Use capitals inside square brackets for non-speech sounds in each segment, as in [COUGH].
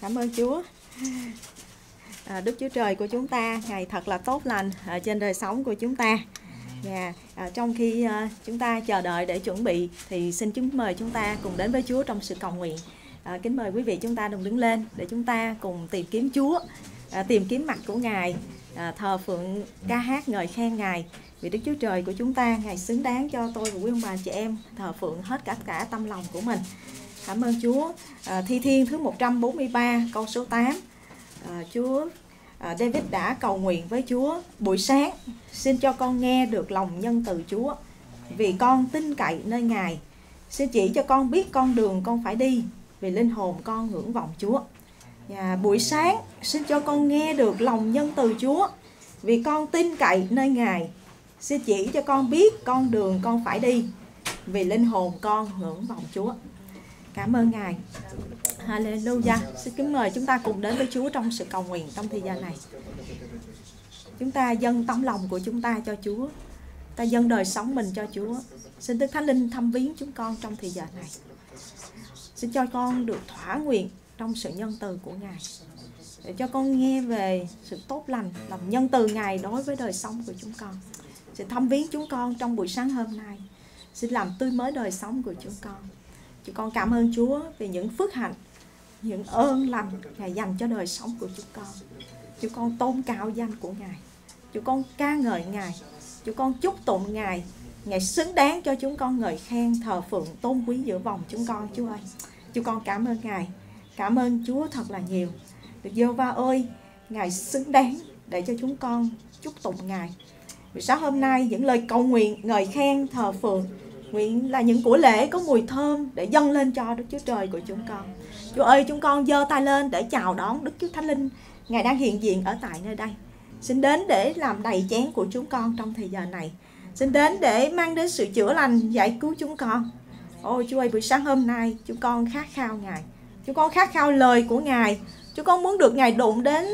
Cảm ơn Chúa. À, Đức Chúa Trời của chúng ta ngày thật là tốt lành ở trên đời sống của chúng ta. Và à, trong khi à, chúng ta chờ đợi để chuẩn bị thì xin chúng mời chúng ta cùng đến với Chúa trong sự cầu nguyện. À, kính mời quý vị chúng ta đồng đứng lên để chúng ta cùng tìm kiếm Chúa, à, tìm kiếm mặt của Ngài, à, thờ phượng ca hát ngợi khen Ngài. Vì Đức Chúa Trời của chúng ta Ngài xứng đáng cho tôi và quý ông bà chị em thờ phượng hết cả cả tâm lòng của mình. Cảm ơn Chúa. À, thi Thiên thứ 143 câu số 8. À, Chúa à, David đã cầu nguyện với Chúa buổi sáng xin cho con nghe được lòng nhân từ Chúa vì con tin cậy nơi Ngài. Xin chỉ cho con biết con đường con phải đi vì linh hồn con ngưỡng vọng Chúa. Và buổi sáng xin cho con nghe được lòng nhân từ Chúa vì con tin cậy nơi Ngài. Xin chỉ cho con biết con đường con phải đi vì linh hồn con ngưỡng vọng Chúa. Cảm ơn Ngài. Hallelujah. Xin kính mời chúng ta cùng đến với Chúa trong sự cầu nguyện trong thời gian này. Chúng ta dâng tấm lòng của chúng ta cho Chúa. Ta dâng đời sống mình cho Chúa. Xin Đức Thánh Linh thăm viếng chúng con trong thời gian này. Xin cho con được thỏa nguyện trong sự nhân từ của Ngài. Để cho con nghe về sự tốt lành, lòng nhân từ Ngài đối với đời sống của chúng con. Xin thăm viếng chúng con trong buổi sáng hôm nay. Xin làm tươi mới đời sống của chúng con. Chúng con cảm ơn Chúa vì những phước hạnh, những ơn lành Ngài dành cho đời sống của chúng con. Chúng con tôn cao danh của Ngài. Chúng con ca ngợi Ngài. Chúng con chúc tụng Ngài. Ngài xứng đáng cho chúng con ngợi khen, thờ phượng, tôn quý giữa vòng chúng con, Chúa ơi. Chúng con cảm ơn Ngài. Cảm ơn Chúa thật là nhiều. Được giê va ơi, Ngài xứng đáng để cho chúng con chúc tụng Ngài. Vì sáng hôm nay những lời cầu nguyện, ngợi khen, thờ phượng Nguyện là những của lễ có mùi thơm để dâng lên cho Đức Chúa Trời của chúng con. Chúa ơi, chúng con giơ tay lên để chào đón Đức Chúa Thánh Linh. Ngài đang hiện diện ở tại nơi đây. Xin đến để làm đầy chén của chúng con trong thời giờ này. Xin đến để mang đến sự chữa lành, giải cứu chúng con. Ôi Chúa ơi, buổi sáng hôm nay chúng con khát khao Ngài. Chúng con khát khao lời của Ngài. Chúng con muốn được Ngài đụng đến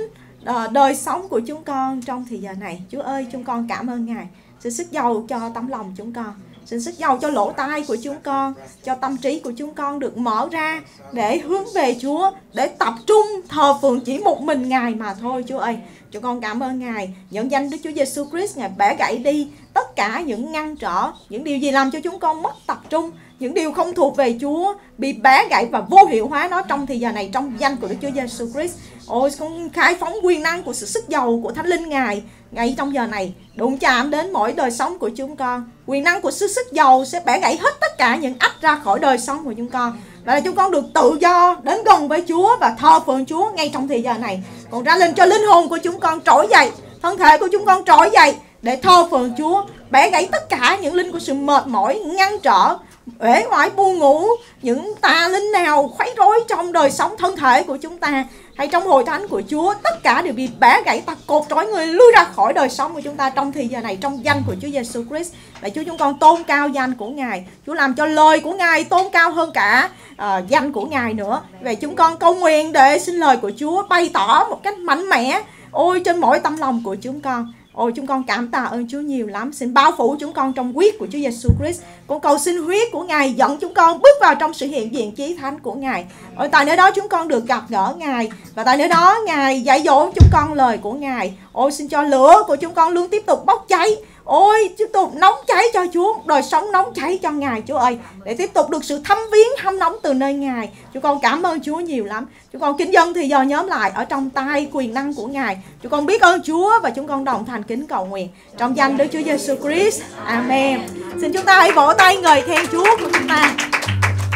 ờ, đời sống của chúng con trong thời giờ này. Chúa ơi, chúng con cảm ơn Ngài. Xin sức giàu cho tấm lòng chúng con. Xin sức giàu cho lỗ tai của chúng con, cho tâm trí của chúng con được mở ra để hướng về Chúa, để tập trung thờ phượng chỉ một mình Ngài mà thôi Chúa ơi. Chúng con cảm ơn Ngài, nhận danh Đức Chúa Giêsu Christ Ngài bẻ gãy đi tất cả những ngăn trở, những điều gì làm cho chúng con mất tập trung, những điều không thuộc về Chúa bị bẻ gãy và vô hiệu hóa nó trong thời giờ này trong danh của Đức Chúa Giêsu Christ. Ôi con khai phóng quyền năng của sự sức giàu của Thánh Linh Ngài ngay trong giờ này đụng chạm đến mỗi đời sống của chúng con. Quyền năng của sự sức giàu sẽ bẻ gãy hết tất cả những ách ra khỏi đời sống của chúng con. Và là chúng con được tự do đến gần với Chúa và thờ phượng Chúa ngay trong thời giờ này. Còn ra lên cho linh hồn của chúng con trỗi dậy, thân thể của chúng con trỗi dậy để thờ phượng Chúa, bẻ gãy tất cả những linh của sự mệt mỏi, ngăn trở, uể oải buồn ngủ, những tà linh nào khuấy rối trong đời sống thân thể của chúng ta hay trong hội thánh của Chúa tất cả đều bị bẻ gãy ta cột trói người lui ra khỏi đời sống của chúng ta trong thời giờ này trong danh của Chúa Giêsu Christ. Và Chúa chúng con tôn cao danh của Ngài. Chúa làm cho lời của Ngài tôn cao hơn cả uh, danh của Ngài nữa. Vậy chúng con cầu nguyện để xin lời của Chúa bày tỏ một cách mạnh mẽ ôi trên mỗi tâm lòng của chúng con Ôi, chúng con cảm tạ ơn Chúa nhiều lắm. Xin bao phủ chúng con trong huyết của Chúa Giêsu Christ. Con cầu xin huyết của Ngài dẫn chúng con bước vào trong sự hiện diện chí thánh của Ngài. Ôi, tại nơi đó chúng con được gặp gỡ Ngài Và tại nơi đó Ngài dạy dỗ chúng con lời của Ngài. Ôi, xin cho lửa của chúng con luôn tiếp tục bốc cháy. Ôi tiếp tục nóng cháy cho Chúa, Đời sống nóng cháy cho Ngài, Chúa ơi. Để tiếp tục được sự thăm viếng hâm nóng từ nơi Ngài. Chúng con cảm ơn Chúa nhiều lắm. Chúng con kính dân thì giờ nhóm lại, Ở trong tay quyền năng của Ngài. Chúng con biết ơn Chúa Và chúng con đồng thành kính cầu nguyện. Trong danh Đức Chúa Giêsu Christ, Amen. Xin chúng ta hãy vỗ tay ngợi khen Chúa của chúng ta.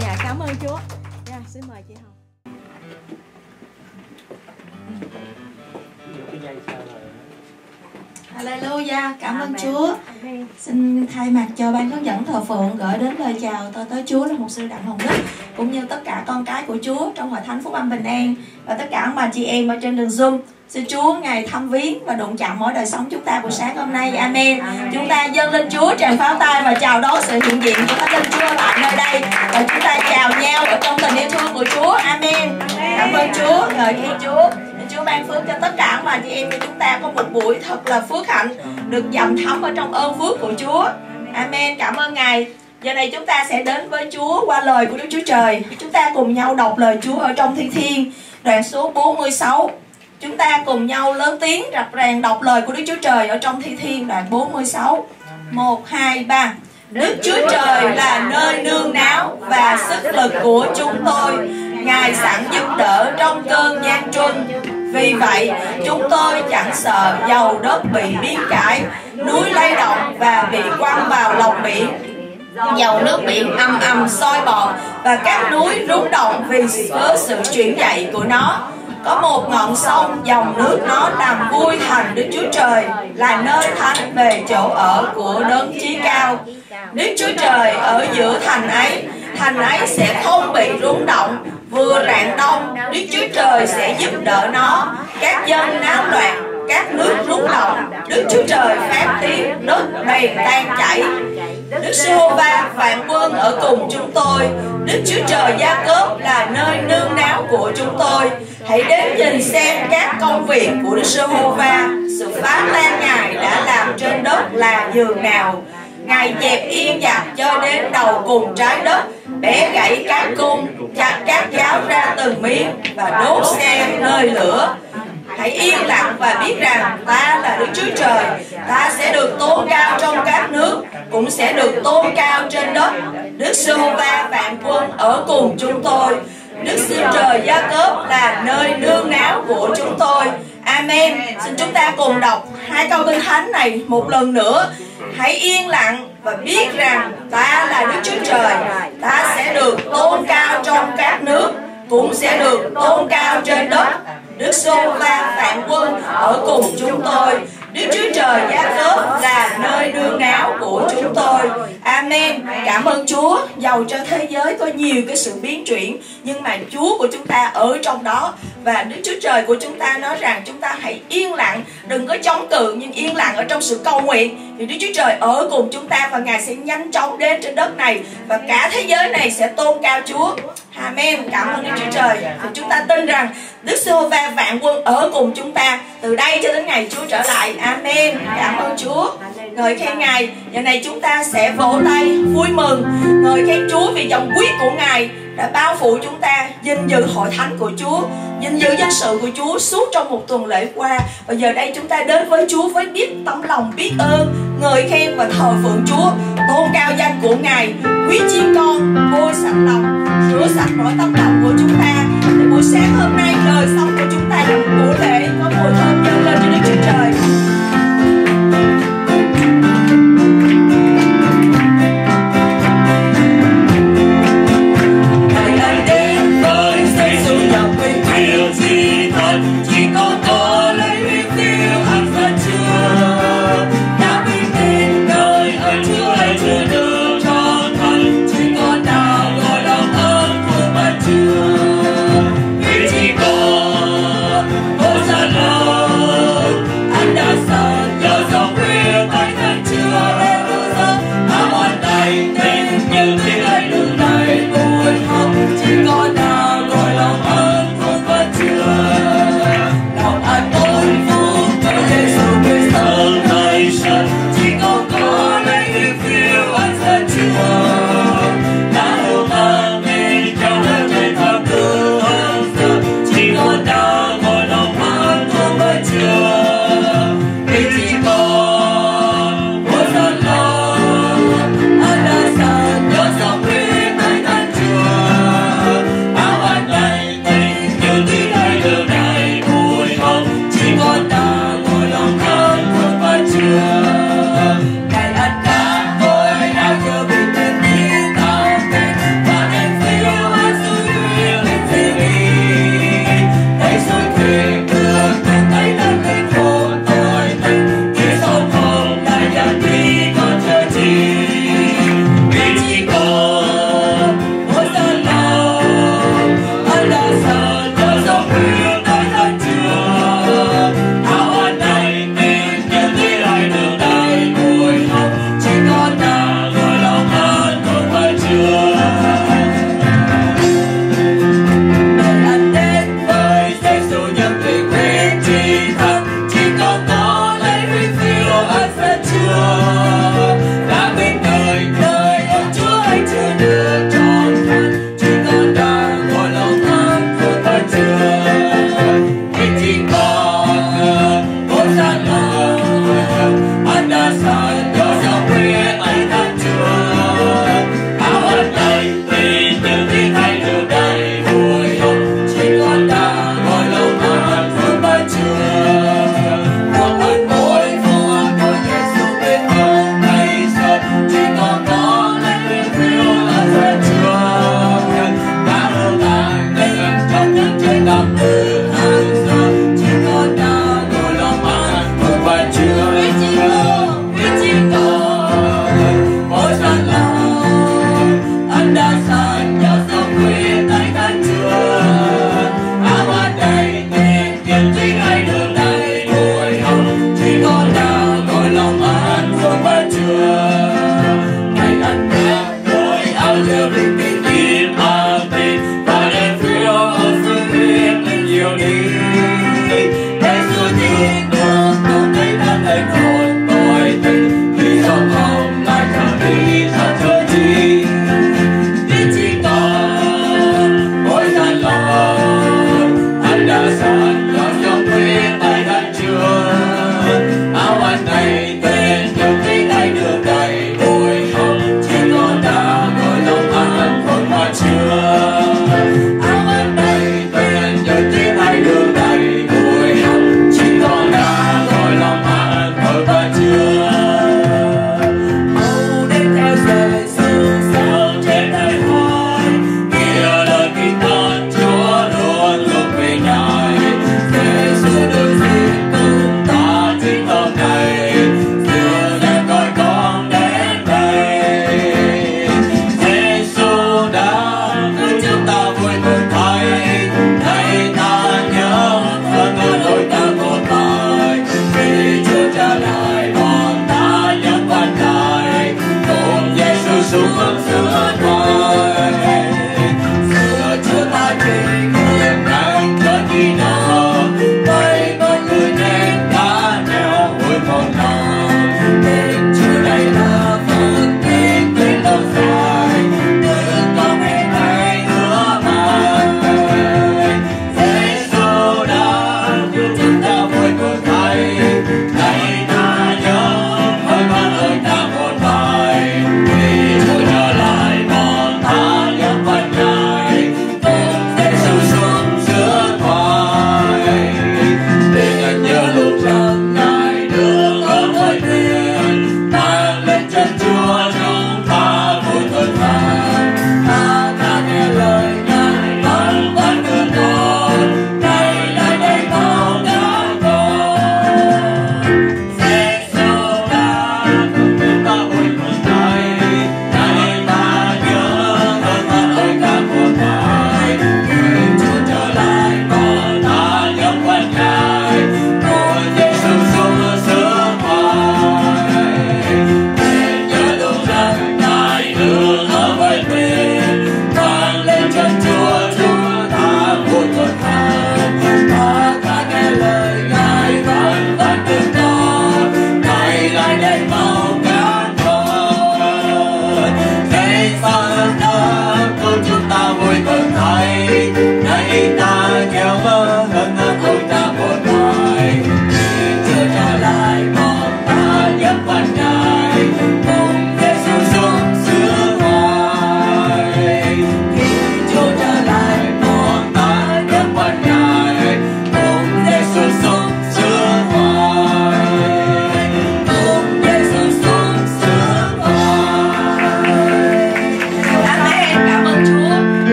Dạ cảm ơn Chúa. Hallelujah, cảm ơn Chúa. Xin thay mặt cho ban hướng dẫn thờ phượng gửi đến lời chào tôi tới Chúa là một sư Đặng Hồng Đức cũng như tất cả con cái của Chúa trong hội thánh Phúc Âm Bình An và tất cả ông bà chị em ở trên đường Zoom. Xin Chúa ngày thăm viếng và đụng chạm mỗi đời sống chúng ta buổi sáng hôm nay. Amen. Chúng ta dâng lên Chúa tràn pháo tay và chào đón sự hiện diện của Thánh Linh Chúa tại nơi đây và chúng ta chào nhau ở trong tình yêu thương của Chúa. Amen. Cảm ơn Chúa, ngợi khen Chúa. Chúa ban phước cho tất cả mà chị em của chúng ta có một buổi thật là phước hạnh được dầm thấm ở trong ơn phước của Chúa. Amen. Cảm ơn Ngài. Giờ này chúng ta sẽ đến với Chúa qua lời của Đức Chúa Trời. Chúng ta cùng nhau đọc lời Chúa ở trong Thi Thiên, đoạn số 46. Chúng ta cùng nhau lớn tiếng rập ràng đọc lời của Đức Chúa Trời ở trong Thi Thiên đoạn 46. 1, 2, 3. Đức Chúa Trời là nơi nương náu và sức lực của chúng tôi. Ngài sẵn giúp đỡ trong cơn gian truân. Vì vậy, chúng tôi chẳng sợ dầu đất bị biến cải, núi lay động và bị quăng vào lòng biển. Dầu nước biển âm âm soi bọt và các núi rung động vì với sự chuyển dậy của nó. Có một ngọn sông dòng nước nó làm vui thành Đức Chúa Trời là nơi thánh về chỗ ở của đấng chí cao. Đức Chúa Trời ở giữa thành ấy thành ấy sẽ không bị rung động, vừa rạng đông, Đức Chúa Trời sẽ giúp đỡ nó. Các dân náo loạn, các nước rung động, Đức Chúa Trời phát tiếng nước bèn tan chảy. Đức Giê-hô-va vạn quân ở cùng chúng tôi, Đức Chúa Trời Gia Cốp là nơi nương náu của chúng tôi. Hãy đến nhìn xem các công việc của Đức Giê-hô-va. Sự phá tan Ngài đã làm trên đất là giường nào. Ngài dẹp yên giặc cho đến đầu cùng trái đất bé gãy các cung, chặt các giáo ra từng miếng Và đốt xe nơi lửa. Hãy yên lặng và biết rằng ta là Đức Chúa Trời. Ta sẽ được tôn cao trong các nước Cũng sẽ được tôn cao trên đất. Đức Sư Va vạn quân ở cùng chúng tôi. Đức Sư Trời Gia Cớp là nơi nương náu của chúng tôi. Amen. Xin chúng ta cùng đọc hai câu kinh thánh này một lần nữa. Hãy yên lặng và biết rằng ta là Đức Chúa Trời. Ta sẽ được tôn cao trong các nước, Cũng sẽ được tôn cao trên đất. Đức Sô Va Vạn Quân ở cùng chúng tôi. Đức Chúa Trời Gia Cớp là nơi đương náu của chúng tôi. Amen. Cảm ơn Chúa. Giàu cho thế giới có nhiều cái sự biến chuyển, nhưng mà Chúa của chúng ta ở trong đó và Đức Chúa Trời của chúng ta nói rằng chúng ta hãy yên lặng, đừng có chống cự nhưng yên lặng ở trong sự cầu nguyện. Thì Đức Chúa Trời ở cùng chúng ta và Ngài sẽ nhanh chóng đến trên đất này và cả thế giới này sẽ tôn cao Chúa. Amen. Cảm ơn Đức Chúa Trời. Thì chúng ta tin rằng Đức giê va vạn quân ở cùng chúng ta từ đây cho đến ngày Chúa trở lại. Amen. Cảm ơn Chúa. Ngợi khen Ngài. Giờ này chúng ta sẽ vỗ tay vui mừng. Ngợi khen Chúa vì dòng quyết của Ngài đã bao phủ chúng ta dinh dự hội thánh của Chúa dinh dự dân sự của Chúa suốt trong một tuần lễ qua và giờ đây chúng ta đến với Chúa với biết tấm lòng, biết ơn, ngợi khen và thờ phượng Chúa, tôn cao danh của Ngài quý chiên con bôi sạch lòng, rửa sạch mọi tâm lòng của chúng ta để buổi sáng hôm nay, đời sống của chúng ta là một buổi lễ có mùi thơm dâng lên cho Đức Chúa Trời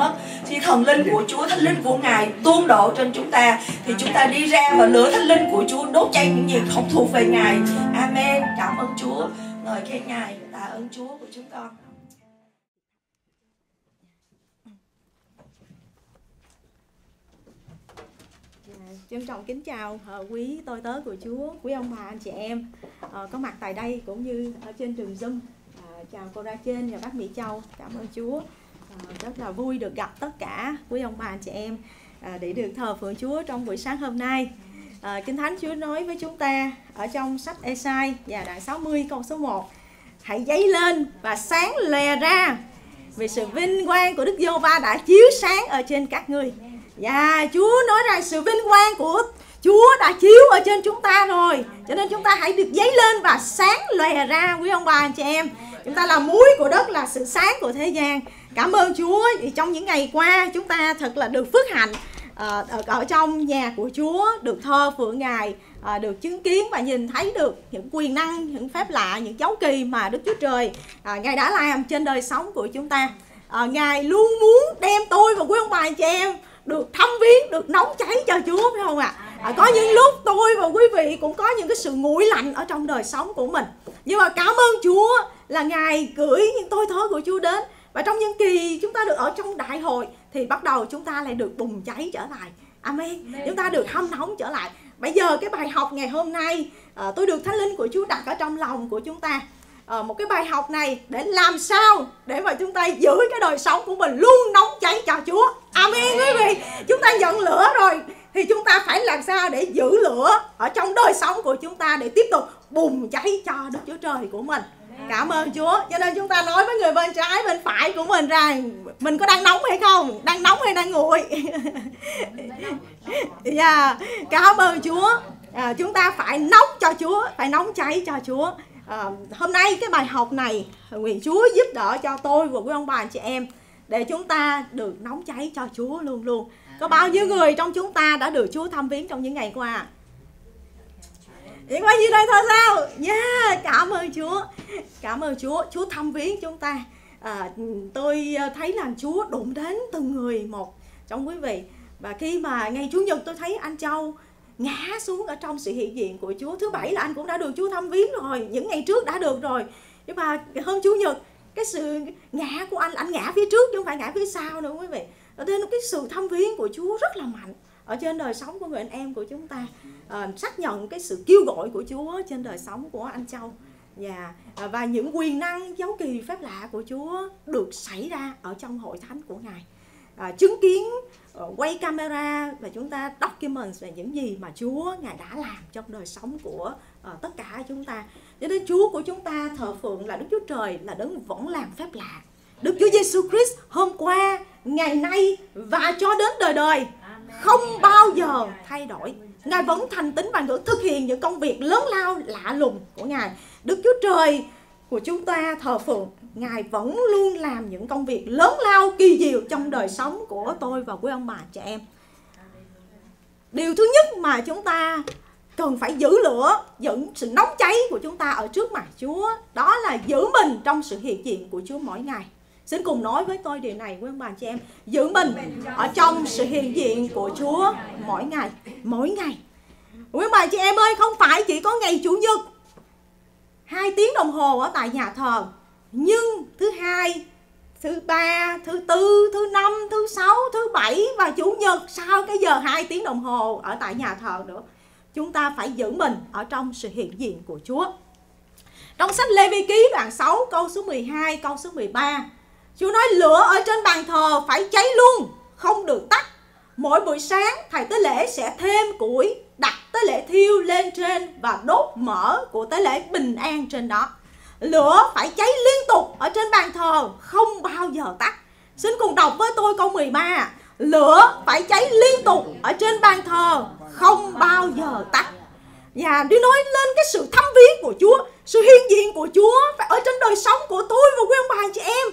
mất. Thì thần linh của Chúa thánh linh của Ngài tuôn đổ trên chúng ta thì chúng ta đi ra và lửa thánh linh của Chúa đốt cháy những gì không thuộc về Ngài. Amen. Cảm ơn Chúa. Ngợi khen Ngài tạ ơn Chúa của chúng con. Trân trọng kính chào ờ, quý tôi tớ của Chúa, quý ông bà anh chị em. Ờ, có mặt tại đây cũng như ở trên trường Zoom. Ờ, chào cô Ra Trên và bác Mỹ Châu, cảm ơn Chúa. Ờ, rất là vui được gặp tất cả quý ông bà anh chị em à, để được thờ phượng Chúa trong buổi sáng hôm nay. À, Kinh Thánh Chúa nói với chúng ta ở trong sách Esai và đoạn 60 câu số 1 Hãy dấy lên và sáng lè ra Vì sự vinh quang của Đức Giô Va đã chiếu sáng ở trên các ngươi. Và Chúa nói rằng sự vinh quang của Chúa đã chiếu ở trên chúng ta rồi Cho nên chúng ta hãy được dấy lên và sáng lòe ra quý ông bà anh chị em. Chúng ta là muối của đất là sự sáng của thế gian. Cảm ơn Chúa vì trong những ngày qua chúng ta thật là được phước hạnh ờ, ở, ở trong nhà của Chúa được thơ phượng Ngài à, được chứng kiến và nhìn thấy được những quyền năng, những phép lạ, những dấu kỳ mà Đức Chúa Trời à, Ngài đã làm trên đời sống của chúng ta. À, Ngài luôn muốn đem tôi và quý ông bà anh chị em được thăm viếng, được nóng cháy cho Chúa phải không ạ? À, có những lúc tôi và quý vị cũng có những cái sự nguội lạnh ở trong đời sống của mình. Nhưng mà cảm ơn Chúa là Ngài gửi những tôi thớ của Chúa đến và trong những kỳ chúng ta được ở trong đại hội thì bắt đầu chúng ta lại được bùng cháy trở lại amen, amen. chúng ta được hâm nóng trở lại bây giờ cái bài học ngày hôm nay à, tôi được thánh linh của chúa đặt ở trong lòng của chúng ta uh, một cái bài học này để làm sao để mà chúng ta giữ cái đời sống của mình luôn nóng cháy cho Chúa. Amen quý vị. Chúng ta nhận lửa rồi thì chúng ta phải làm sao để giữ lửa ở trong đời sống của chúng ta để tiếp tục bùng cháy cho Đức Chúa Trời của mình. Cảm ơn Chúa. Cho nên chúng ta nói với người bên trái bên phải của mình rằng mình có đang nóng hay không? Đang nóng hay đang nguội? [LAUGHS] Dạ, yeah. cảm ơn Chúa. À, chúng ta phải nóng cho Chúa, phải nóng cháy cho Chúa. À, hôm nay cái bài học này nguyện Chúa giúp đỡ cho tôi và quý ông bà anh chị em để chúng ta được nóng cháy cho Chúa luôn luôn. Có bao nhiêu người trong chúng ta đã được Chúa thăm viếng trong những ngày qua? Chỉ qua dưới đây thôi sao? Yeah, cảm ơn Chúa. Cảm ơn Chúa. Chúa thăm viếng chúng ta. À, tôi à, thấy là Chúa đụng đến từng người một trong quý vị. Và khi mà ngày Chủ nhật tôi thấy anh Châu ngã xuống ở trong sự hiện diện của Chúa. Thứ bảy là anh cũng đã được Chúa thăm viếng rồi. Những ngày trước đã được rồi. Nhưng mà hôm Chủ nhật cái sự ngã của anh anh ngã phía trước chứ không phải ngã phía sau nữa quý vị ở đây cái sự thăm viếng của Chúa rất là mạnh ở trên đời sống của người anh em của chúng ta à, xác nhận cái sự kêu gọi của Chúa trên đời sống của anh Châu và yeah. và những quyền năng dấu kỳ phép lạ của Chúa được xảy ra ở trong hội thánh của Ngài à, chứng kiến uh, quay camera và chúng ta document về những gì mà Chúa Ngài đã làm trong đời sống của uh, tất cả chúng ta cho nên Chúa của chúng ta thờ phượng là Đức Chúa Trời là đấng vẫn làm phép lạ Đức Chúa Giêsu Christ hôm qua, ngày nay và cho đến đời đời không bao giờ thay đổi. Ngài vẫn thành tính và ngữ thực hiện những công việc lớn lao lạ lùng của Ngài. Đức Chúa Trời của chúng ta thờ phượng, Ngài vẫn luôn làm những công việc lớn lao kỳ diệu trong đời sống của tôi và quý ông bà trẻ em. Điều thứ nhất mà chúng ta cần phải giữ lửa, giữ sự nóng cháy của chúng ta ở trước mặt Chúa, đó là giữ mình trong sự hiện diện của Chúa mỗi ngày. Xin cùng nói với tôi điều này quý ông bà chị em Giữ mình ở trong sự hiện diện của Chúa mỗi ngày Mỗi ngày Quý ông bà chị em ơi không phải chỉ có ngày Chủ nhật hai tiếng đồng hồ ở tại nhà thờ Nhưng thứ hai Thứ ba, thứ tư, thứ năm, thứ sáu, thứ bảy và chủ nhật sau cái giờ 2 tiếng đồng hồ ở tại nhà thờ nữa. Chúng ta phải giữ mình ở trong sự hiện diện của Chúa. Trong sách Lê Vi Ký đoạn 6 câu số 12 câu số 13 Chúa nói lửa ở trên bàn thờ phải cháy luôn, không được tắt. Mỗi buổi sáng thầy tế lễ sẽ thêm củi, đặt tế lễ thiêu lên trên và đốt mỡ của tế lễ bình an trên đó. Lửa phải cháy liên tục ở trên bàn thờ, không bao giờ tắt. Xin cùng đọc với tôi câu 13. Lửa phải cháy liên tục ở trên bàn thờ, không bao giờ tắt. Và đi nói lên cái sự thăm viếng của Chúa, sự hiện diện của Chúa phải ở trên đời sống của tôi và quý ông bà chị em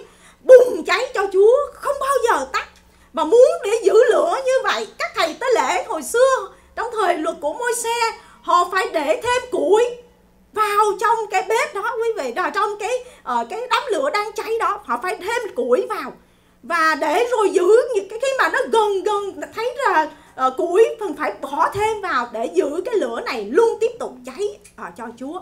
bùng cháy cho Chúa không bao giờ tắt. Mà muốn để giữ lửa như vậy các thầy tế lễ hồi xưa trong thời luật của môi xe họ phải để thêm củi vào trong cái bếp đó quý vị rồi trong cái uh, cái đám lửa đang cháy đó họ phải thêm củi vào. Và để rồi giữ những cái khi mà nó gần gần thấy là uh, củi phần phải bỏ thêm vào để giữ cái lửa này luôn tiếp tục cháy uh, cho Chúa.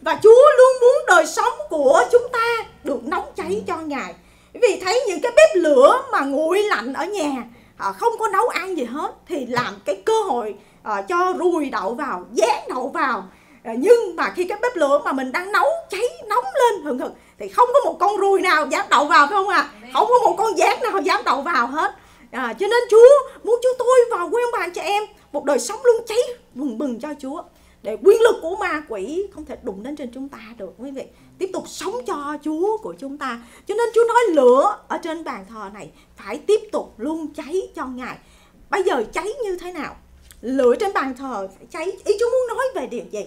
Và Chúa luôn muốn đời sống của chúng ta được nóng cháy cho Ngài vì thấy những cái bếp lửa mà nguội lạnh ở nhà à, không có nấu ăn gì hết thì làm cái cơ hội à, cho ruồi đậu vào dán đậu vào. À, nhưng mà khi cái bếp lửa mà mình đang nấu cháy nóng lên hừng hực thì không có một con ruồi nào dám đậu vào phải không ạ? À? không có một con dán nào dám đậu vào hết. À, cho nên chúa muốn chúng tôi và quý ông bà chị em một đời sống luôn cháy bừng bừng cho chúa để quyền lực của ma quỷ không thể đụng đến trên chúng ta được quý vị tiếp tục sống cho Chúa của chúng ta. Cho nên Chúa nói lửa ở trên bàn thờ này phải tiếp tục luôn cháy cho Ngài. Bây giờ cháy như thế nào? Lửa trên bàn thờ phải cháy. Ý Chúa muốn nói về điều gì?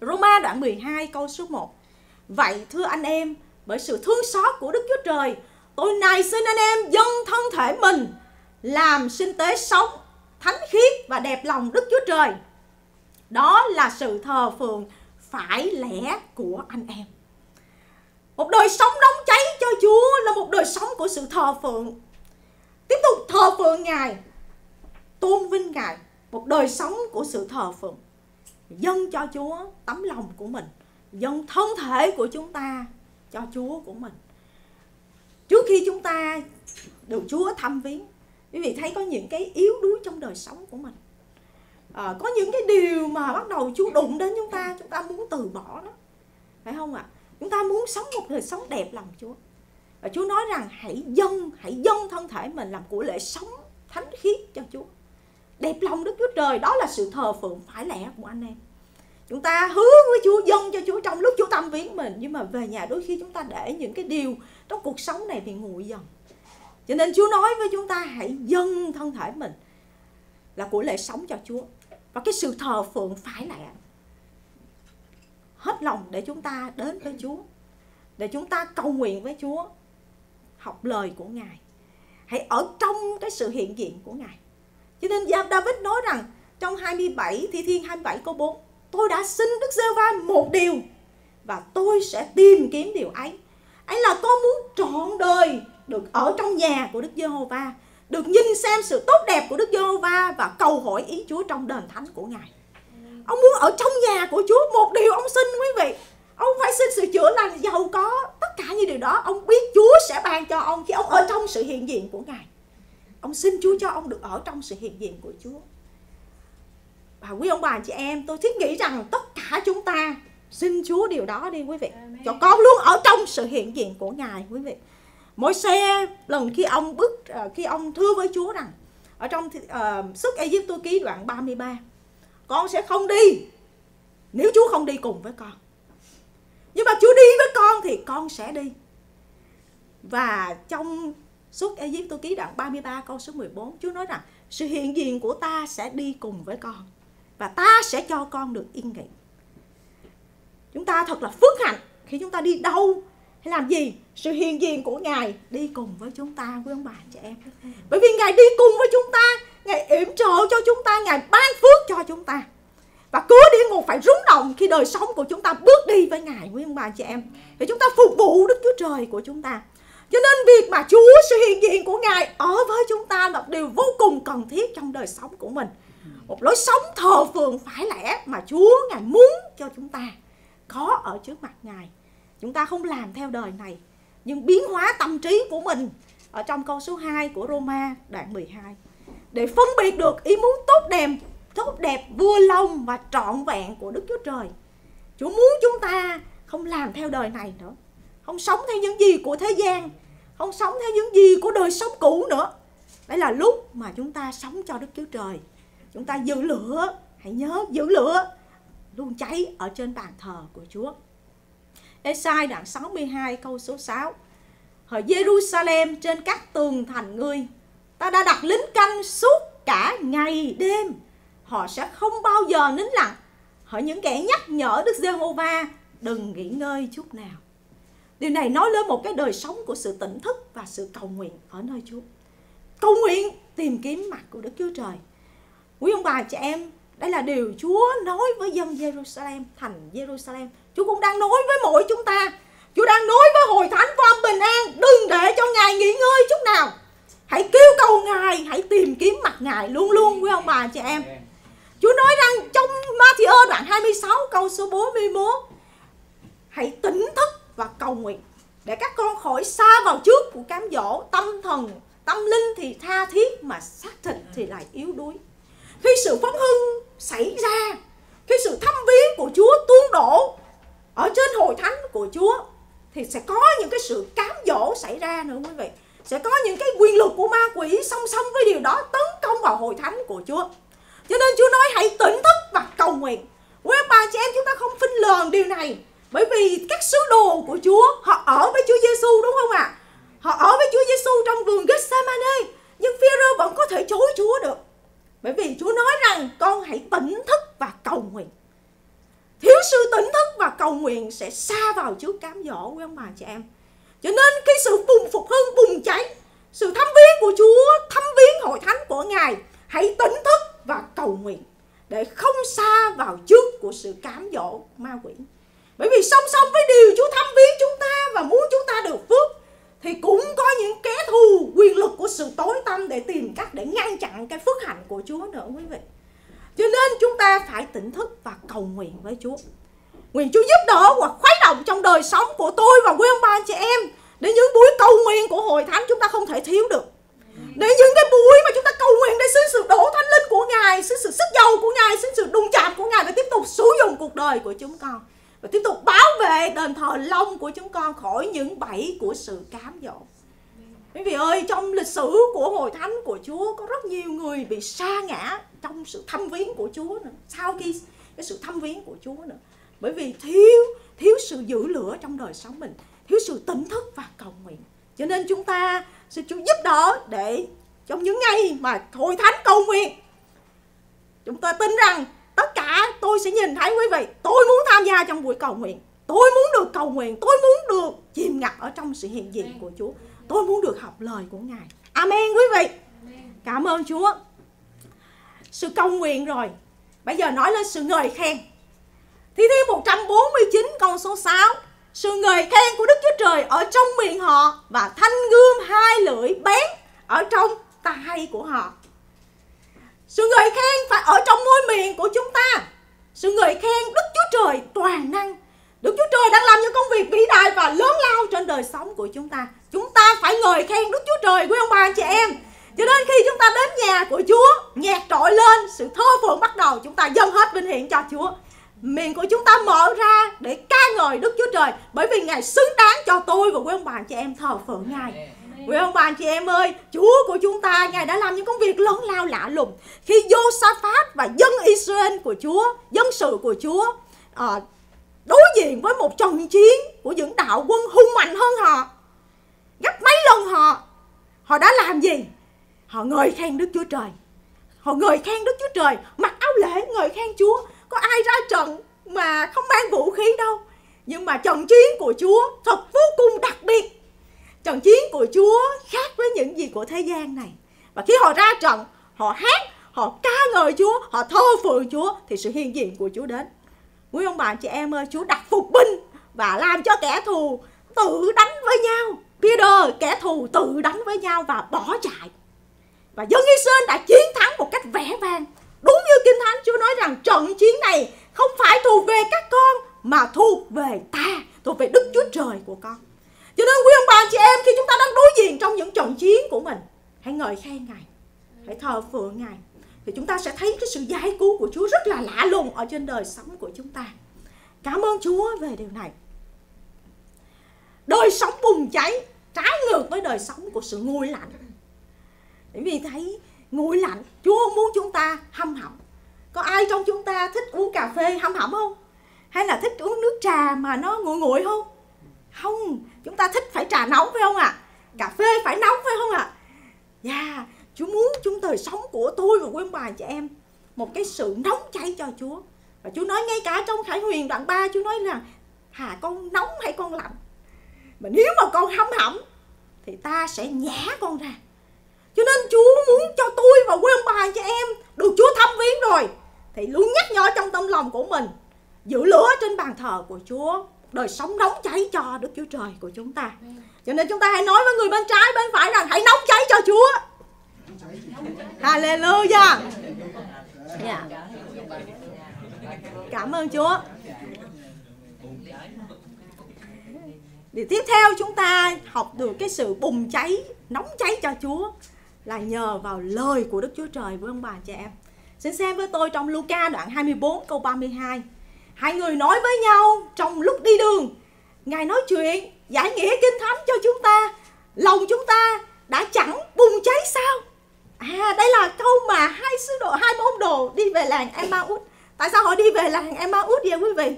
Roma đoạn 12 câu số 1 Vậy thưa anh em, bởi sự thương xót của Đức Chúa Trời, tôi này xin anh em dâng thân thể mình làm sinh tế sống, thánh khiết và đẹp lòng Đức Chúa Trời. Đó là sự thờ phượng phải lẽ của anh em một đời sống nóng cháy cho Chúa là một đời sống của sự thờ phượng. Tiếp tục thờ phượng Ngài tôn vinh Ngài một đời sống của sự thờ phượng. Dâng cho Chúa tấm lòng của mình dâng thân thể của chúng ta cho Chúa của mình. Trước khi chúng ta được Chúa thăm viếng quý vị thấy có những cái yếu đuối trong đời sống của mình. À, có những cái điều mà bắt đầu Chúa đụng đến chúng ta chúng ta muốn từ bỏ nó phải không ạ? Chúng ta muốn sống một đời sống đẹp lòng Chúa. Và Chúa nói rằng hãy dâng hãy dâng thân thể mình làm của lễ sống thánh khiết cho Chúa. Đẹp lòng Đức Chúa Trời, đó là sự thờ phượng phải lẽ của anh em. Chúng ta hứa với Chúa, dâng cho Chúa trong lúc Chúa tâm viếng mình, nhưng mà về nhà đôi khi chúng ta để những cái điều trong cuộc sống này bị nguội dần. Cho nên Chúa nói với chúng ta hãy dâng thân thể mình là của lễ sống cho Chúa. Và cái sự thờ phượng phải lẽ hết lòng để chúng ta đến với Chúa, để chúng ta cầu nguyện với Chúa, học lời của Ngài. Hãy ở trong cái sự hiện diện của Ngài. Cho nên David nói rằng trong 27 Thi Thiên 27 câu 4 tôi đã xin Đức giê va một điều và tôi sẽ tìm kiếm điều ấy. Ấy là con muốn trọn đời được ở trong nhà của Đức Giê-hô-va, được nhìn xem sự tốt đẹp của Đức Giê-hô-va và cầu hỏi ý Chúa trong đền thánh của Ngài ông muốn ở trong nhà của Chúa một điều ông xin quý vị. Ông phải xin sự chữa lành giàu có. Tất cả những điều đó ông biết Chúa sẽ ban cho ông khi ông ở trong sự hiện diện của Ngài. Ông xin Chúa cho ông được ở trong sự hiện diện của Chúa. Và quý ông bà chị em tôi thiết nghĩ rằng tất cả chúng ta xin Chúa điều đó đi quý vị. Cho con luôn ở trong sự hiện diện của Ngài quý vị. Mỗi xe lần khi ông bước ờ, khi ông thưa với Chúa rằng ở trong uh, sức Cập tôi ký đoạn 33 con sẽ không đi. Nếu Chúa không đi cùng với con. Nhưng mà Chúa đi với con thì con sẽ đi. Và trong suốt Ai Cập tôi ký đoạn 33 câu số 14 Chúa nói rằng sự hiện diện của ta sẽ đi cùng với con và ta sẽ cho con được yên nghỉ. Chúng ta thật là phước hạnh khi chúng ta đi đâu hay làm gì, sự hiện diện của ngài đi cùng với chúng ta, quý ông bà chị em. Bởi vì ngài đi cùng với chúng ta ngài yểm trợ cho chúng ta, ngài ban phước cho chúng ta. Và cửa địa ngục phải rúng động khi đời sống của chúng ta bước đi với ngài, quý ông bà chị em. Để chúng ta phục vụ đức chúa trời của chúng ta. Cho nên việc mà chúa sự hiện diện của ngài ở với chúng ta là điều vô cùng cần thiết trong đời sống của mình. Một lối sống thờ phượng phải lẽ mà chúa, ngài muốn cho chúng ta có ở trước mặt ngài. Chúng ta không làm theo đời này, nhưng biến hóa tâm trí của mình ở trong câu số 2 của Roma đoạn 12 để phân biệt được ý muốn tốt đẹp tốt đẹp vua lòng và trọn vẹn của Đức Chúa Trời. Chúa muốn chúng ta không làm theo đời này nữa. Không sống theo những gì của thế gian, không sống theo những gì của đời sống cũ nữa. Đấy là lúc mà chúng ta sống cho Đức Chúa Trời. Chúng ta giữ lửa, hãy nhớ giữ lửa, luôn cháy ở trên bàn thờ của Chúa. Esai đoạn 62 câu số 6 Hỡi Jerusalem trên các tường thành ngươi Ta đã đặt lính canh suốt cả ngày đêm Họ sẽ không bao giờ nín lặng Hỏi những kẻ nhắc nhở Đức Giê-hô-va Đừng nghỉ ngơi chút nào Điều này nói lên một cái đời sống của sự tỉnh thức và sự cầu nguyện ở nơi Chúa Cầu nguyện tìm kiếm mặt của Đức Chúa Trời Quý ông bà chị em đây là điều Chúa nói với dân Jerusalem, thành Jerusalem. Chúa cũng đang nói với mỗi chúng ta. Chúa đang nói với hội thánh của ông bình an. Đừng để cho Ngài nghỉ ngơi chút nào. Hãy kêu cầu Ngài, hãy tìm kiếm mặt Ngài luôn luôn quý ông bà chị em. Chúa nói rằng trong Matthew đoạn 26 câu số 41 Hãy tỉnh thức và cầu nguyện Để các con khỏi xa vào trước của cám dỗ. Tâm thần, tâm linh thì tha thiết Mà xác thịt thì lại yếu đuối. Khi sự phấn hưng xảy ra khi sự thăm viếng của Chúa tuôn đổ ở trên hội thánh của Chúa thì sẽ có những cái sự cám dỗ xảy ra nữa quý vị sẽ có những cái quyền lực của ma quỷ song song với điều đó tấn công vào hội thánh của Chúa cho nên Chúa nói hãy tỉnh thức và cầu nguyện quý bà chị em chúng ta không phinh lờn điều này bởi vì các sứ đồ của Chúa, họ ở với Chúa Giêsu đúng không ạ à? họ ở với Chúa Giêsu trong vườn Gethsemane, nhưng Phêrô vẫn có thể chối Chúa được bởi vì Chúa nói rằng con hãy tỉnh thức và cầu nguyện. Thiếu sự tỉnh thức và cầu nguyện sẽ xa vào trước cám dỗ, quý ông bà chị em. Cho nên cái sự bùng phục hưng bùng cháy, sự thăm viếng của Chúa, thăm viếng hội thánh của Ngài, hãy tỉnh thức và cầu nguyện để không xa vào trước của sự cám dỗ ma quỷ. Bởi vì song song với điều Chúa thăm viếng chúng ta và muốn chúng ta được phước thì cũng có những kẻ thù quyền lực của sự tối tâm để tìm cách để ngăn chặn cái phước hạnh của Chúa nữa quý vị. Cho nên chúng ta phải tỉnh thức và cầu nguyện với Chúa. Nguyện Chúa giúp đỡ và khuấy động trong đời sống của tôi và quý ông bà chị em để những buổi cầu nguyện của hội thánh chúng ta không thể thiếu được. Để những cái buổi mà chúng ta cầu nguyện để xin sự đổ thánh linh của Ngài, xin sự sức dầu của Ngài, xin sự đùng chạm của Ngài để tiếp tục sử dụng cuộc đời của chúng con. Và tiếp tục bảo vệ đền thờ long của chúng con khỏi những bẫy của sự cám dỗ. Quý vị ơi trong lịch sử của hội thánh của chúa có rất nhiều người bị sa ngã trong sự thăm viếng của chúa nữa. Sau khi cái sự thăm viếng của chúa nữa bởi vì thiếu thiếu sự giữ lửa trong đời sống mình, thiếu sự tỉnh thức và cầu nguyện. Cho nên chúng ta xin Chúa giúp đỡ để trong những ngày mà hội thánh cầu nguyện, chúng ta tin rằng tất cả tôi sẽ nhìn thấy quý vị. Tôi muốn tham gia trong buổi cầu nguyện. Tôi muốn được cầu nguyện. Tôi muốn được chìm ngập ở trong sự hiện diện của Chúa. Tôi muốn được học lời của Ngài. Amen, quý vị. Cảm ơn Chúa. Sự cầu nguyện rồi. Bây giờ nói lên sự ngợi khen. Thi Thiên 149 câu số 6 Sự ngợi khen của Đức Chúa Trời ở trong miệng họ Và thanh gươm hai lưỡi bén ở trong tay của họ. Sự ngợi khen phải ở trong môi miệng của chúng ta. Sự ngợi khen Đức Chúa Trời toàn năng. Đức Chúa Trời đang làm những công việc vĩ đại và lớn lao trên đời sống của chúng ta. Chúng ta phải ngợi khen Đức Chúa Trời, quý ông bà, anh chị em. Cho nên khi chúng ta đến nhà của Chúa, Nhạc trội lên, Sự thơ phượng bắt đầu, Chúng ta dâng hết vinh hiển cho Chúa miệng của chúng ta mở ra để ca ngợi Đức Chúa Trời bởi vì Ngài xứng đáng cho tôi và quý ông bà chị em thờ phượng Ngài. Quý ông bà chị em ơi, Chúa của chúng ta Ngài đã làm những công việc lớn lao lạ lùng. Khi Josaphat và dân Israel của Chúa, dân sự của Chúa à, đối diện với một trận chiến của những đạo quân hung mạnh hơn họ, gấp mấy lần họ, họ đã làm gì? Họ ngợi khen Đức Chúa Trời. Họ ngợi khen Đức Chúa Trời, mặc áo lễ ngợi khen Chúa có ai ra trận mà không mang vũ khí đâu. Nhưng mà trận chiến của Chúa thật vô cùng đặc biệt. Trận chiến của Chúa khác với những gì của thế gian này. Và khi họ ra trận, họ hát, họ ca ngợi Chúa, họ thơ phượng Chúa, thì sự hiện diện của Chúa đến. Quý ông bà chị em ơi, Chúa đặt phục binh và làm cho kẻ thù tự đánh với nhau. Peter kẻ thù tự đánh với nhau và bỏ chạy. Và dân Israel đã chiến thắng một cách vẻ vang. Đúng như Kinh Thánh Chúa nói rằng trận chiến này không phải thuộc về các con mà thuộc về ta, thuộc về Đức Chúa Trời của con. Cho nên quý ông bà chị em khi chúng ta đang đối diện trong những trận chiến của mình, hãy ngợi khen Ngài, hãy thờ phượng Ngài. Thì chúng ta sẽ thấy cái sự giải cứu của Chúa rất là lạ lùng ở trên đời sống của chúng ta. Cảm ơn Chúa về điều này. Đời sống bùng cháy trái ngược với đời sống của sự nguôi lạnh. Bởi vì thấy nguội lạnh Chúa không muốn chúng ta hâm hẩm có ai trong chúng ta thích uống cà phê hâm hẩm không? Hay là thích uống nước trà mà nó nguội nguội không? Không chúng ta thích phải trà nóng phải không ạ? À? cà phê phải nóng phải không ạ? À? yeah, Chúa muốn chúng đời sống của tôi và quý bà chị em một cái sự nóng cháy cho Chúa. Và Chúa nói ngay cả trong Khải Huyền đoạn 3 Chúa nói là Hà con nóng hay con lạnh? Mà nếu mà con hâm hẩm Thì ta sẽ nhả con ra cho nên Chúa muốn cho tôi và quý ông bà cho em được Chúa thăm viếng rồi. Thì luôn nhắc nhở trong tâm lòng của mình giữ lửa trên bàn thờ của Chúa đời sống nóng cháy cho Đức Chúa Trời của chúng ta. Cho nên chúng ta hãy nói với người bên trái bên phải rằng hãy nóng cháy cho Chúa. Hallelujah. Yeah. Cảm ơn Chúa. Điều tiếp theo chúng ta học được cái sự bùng cháy, nóng cháy cho Chúa là nhờ vào lời của Đức Chúa Trời với ông bà chị em. Xin xem với tôi trong Luca đoạn 24 câu 32. Hai người nói với nhau trong lúc đi đường. Ngài nói chuyện giải nghĩa kinh thánh cho chúng ta. Lòng chúng ta đã chẳng bùng cháy sao? À đây là câu mà hai sứ đồ, hai môn đồ đi về làng Emmaus. Tại sao họ đi về làng Emmaus vậy quý vị?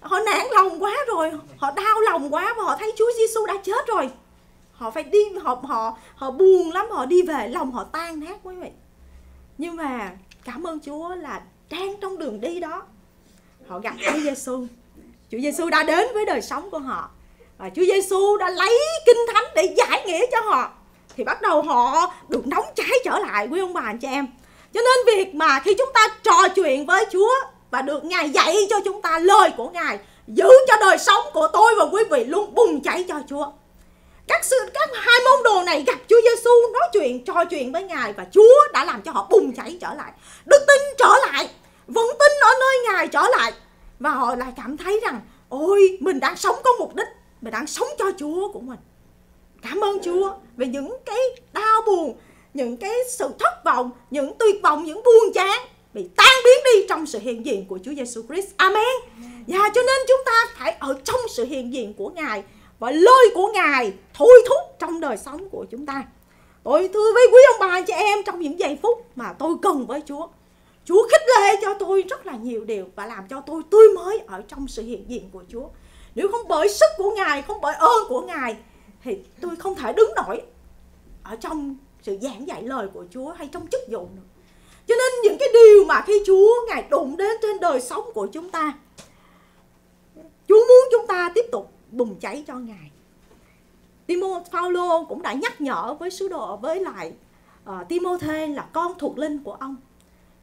Họ nản lòng quá rồi, họ đau lòng quá và họ thấy Chúa Giêsu đã chết rồi họ phải đi, họ họ họ buồn lắm, họ đi về lòng họ tan nát quý vị nhưng mà cảm ơn Chúa là đang trong đường đi đó. Họ gặp Chúa Giêsu Chúa Giêsu đã đến với đời sống của họ. Và Chúa Giêsu đã lấy kinh thánh để giải nghĩa cho họ. Thì bắt đầu họ được nóng cháy trở lại, quý ông bà, anh chị em. Cho nên việc mà khi chúng ta trò chuyện với Chúa và được Ngài dạy cho chúng ta lời của Ngài, giữ cho đời sống của tôi và quý vị luôn bùng cháy cho Chúa các sư các hai môn đồ này gặp Chúa Giêsu nói chuyện trò chuyện với ngài và Chúa đã làm cho họ bùng cháy trở lại. Đức tin trở lại vẫn tin ở nơi ngài trở lại. Và họ lại cảm thấy rằng ôi mình đang sống có mục đích mình đang sống cho Chúa của mình. Cảm ơn Chúa về những cái đau buồn những cái sự thất vọng những tuyệt vọng những buồn chán bị tan biến đi trong sự hiện diện của Chúa Giêsu Christ. Amen. Và cho nên chúng ta phải ở trong sự hiện diện của Ngài và lời của Ngài thôi thúc trong đời sống của chúng ta. Tôi thưa với quý ông bà anh chị em trong những giây phút mà tôi cần với Chúa. Chúa khích lệ cho tôi rất là nhiều điều và làm cho tôi tươi mới ở trong sự hiện diện của Chúa. Nếu không bởi sức của Ngài, không bởi ơn của Ngài thì tôi không thể đứng nổi ở trong sự giảng dạy lời của Chúa hay trong chức vụ nữa. Cho nên những cái điều mà khi Chúa Ngài đụng đến trên đời sống của chúng ta Chúa muốn chúng ta tiếp tục bùng cháy cho Ngài Timo Paulo cũng đã nhắc nhở với sứ đồ với lại ờ, uh, Timothy là con thuộc linh của ông.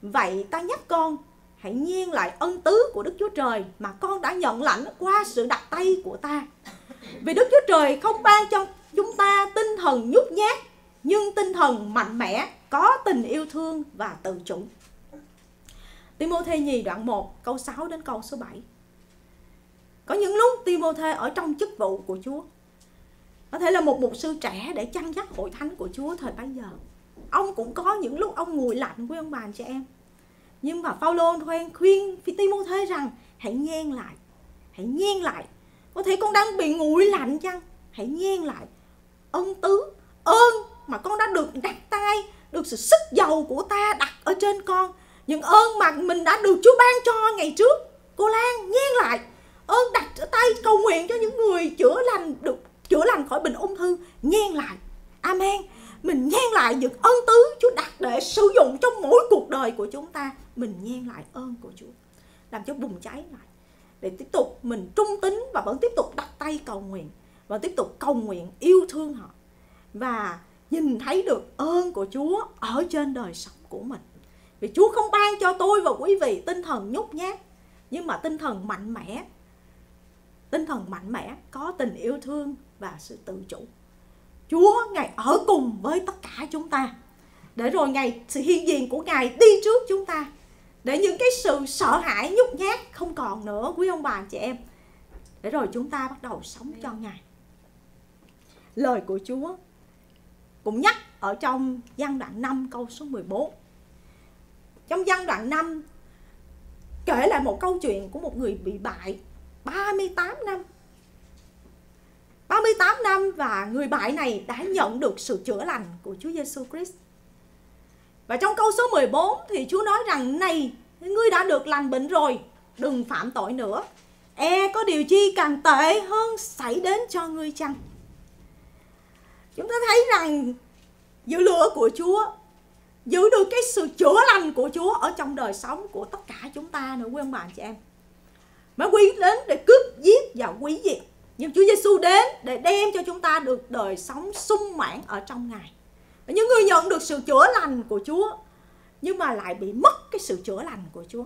Vậy ta nhắc con hãy nhiên lại ân tứ của Đức Chúa Trời mà con đã nhận lãnh qua sự đặt tay của ta. Vì Đức Chúa Trời không ban cho chúng ta tinh thần nhút nhát, nhưng tinh thần mạnh mẽ, có tình yêu thương và tự chủ. Timôthê nhì đoạn 1 câu 6 đến câu số 7. Có những lúc Timothy ở trong chức vụ của Chúa. Có thể là một mục sư trẻ để chăn dắt hội thánh của Chúa thời bấy giờ. Ông cũng có những lúc ông ngồi lạnh với ông bà chị em. Nhưng mà Phaolô khuyên khuyên Timothy rằng, hãy nhen lại, hãy nhen lại. Có thể con đang bị nguội lạnh chăng? Hãy nhen lại. Ân tứ, ơn mà con đã được đặt tay, được sự sức giàu của ta đặt ở trên con. Những ơn mà mình đã được Chúa ban cho ngày trước, cô Lan, nhen lại ơn đặt tay cầu nguyện cho những người chữa lành được, chữa lành khỏi bệnh ung thư, nhen lại. Amen. Mình nhen lại những ân tứ Chúa đặt để sử dụng trong mỗi cuộc đời của chúng ta. Mình nhen lại ơn của Chúa, làm cho bùng cháy lại. Để tiếp tục, mình trung tín và vẫn tiếp tục đặt tay cầu nguyện và tiếp tục cầu nguyện yêu thương họ. Và nhìn thấy được ơn của Chúa ở trên đời sống của mình. Vì Chúa không ban cho tôi và quý vị tinh thần nhút nhát, nhưng mà tinh thần mạnh mẽ tinh thần mạnh mẽ, có tình yêu thương và sự tự chủ. Chúa, Ngài ở cùng với tất cả chúng ta. Để rồi Ngài, sự hiện diện của Ngài đi trước chúng ta. Để những cái sự sợ hãi, nhút nhát không còn nữa, quý ông bà, chị em. Để rồi chúng ta bắt đầu sống cho Ngài. Lời của Chúa cũng nhắc ở trong gian đoạn 5 câu số 14 trong gian đoạn 5 kể lại một câu chuyện của một người bị bại. 38 năm 38 năm và người bại này đã nhận được sự chữa lành của Chúa Giêsu Christ. Và trong câu số 14 thì Chúa nói rằng này, ngươi đã được lành bệnh rồi, đừng phạm tội nữa. E có điều chi càng tệ hơn xảy đến cho ngươi chăng? Chúng ta thấy rằng giữ lửa của Chúa giữ được cái sự chữa lành của Chúa ở trong đời sống của tất cả chúng ta nữa quý ông bà chị em. Mà quý đến để cướp giết và quý diệt nhưng Chúa Giêsu đến để đem cho chúng ta được đời sống sung mãn ở trong Ngài. Và những người nhận được sự chữa lành của Chúa nhưng mà lại bị mất cái sự chữa lành của Chúa.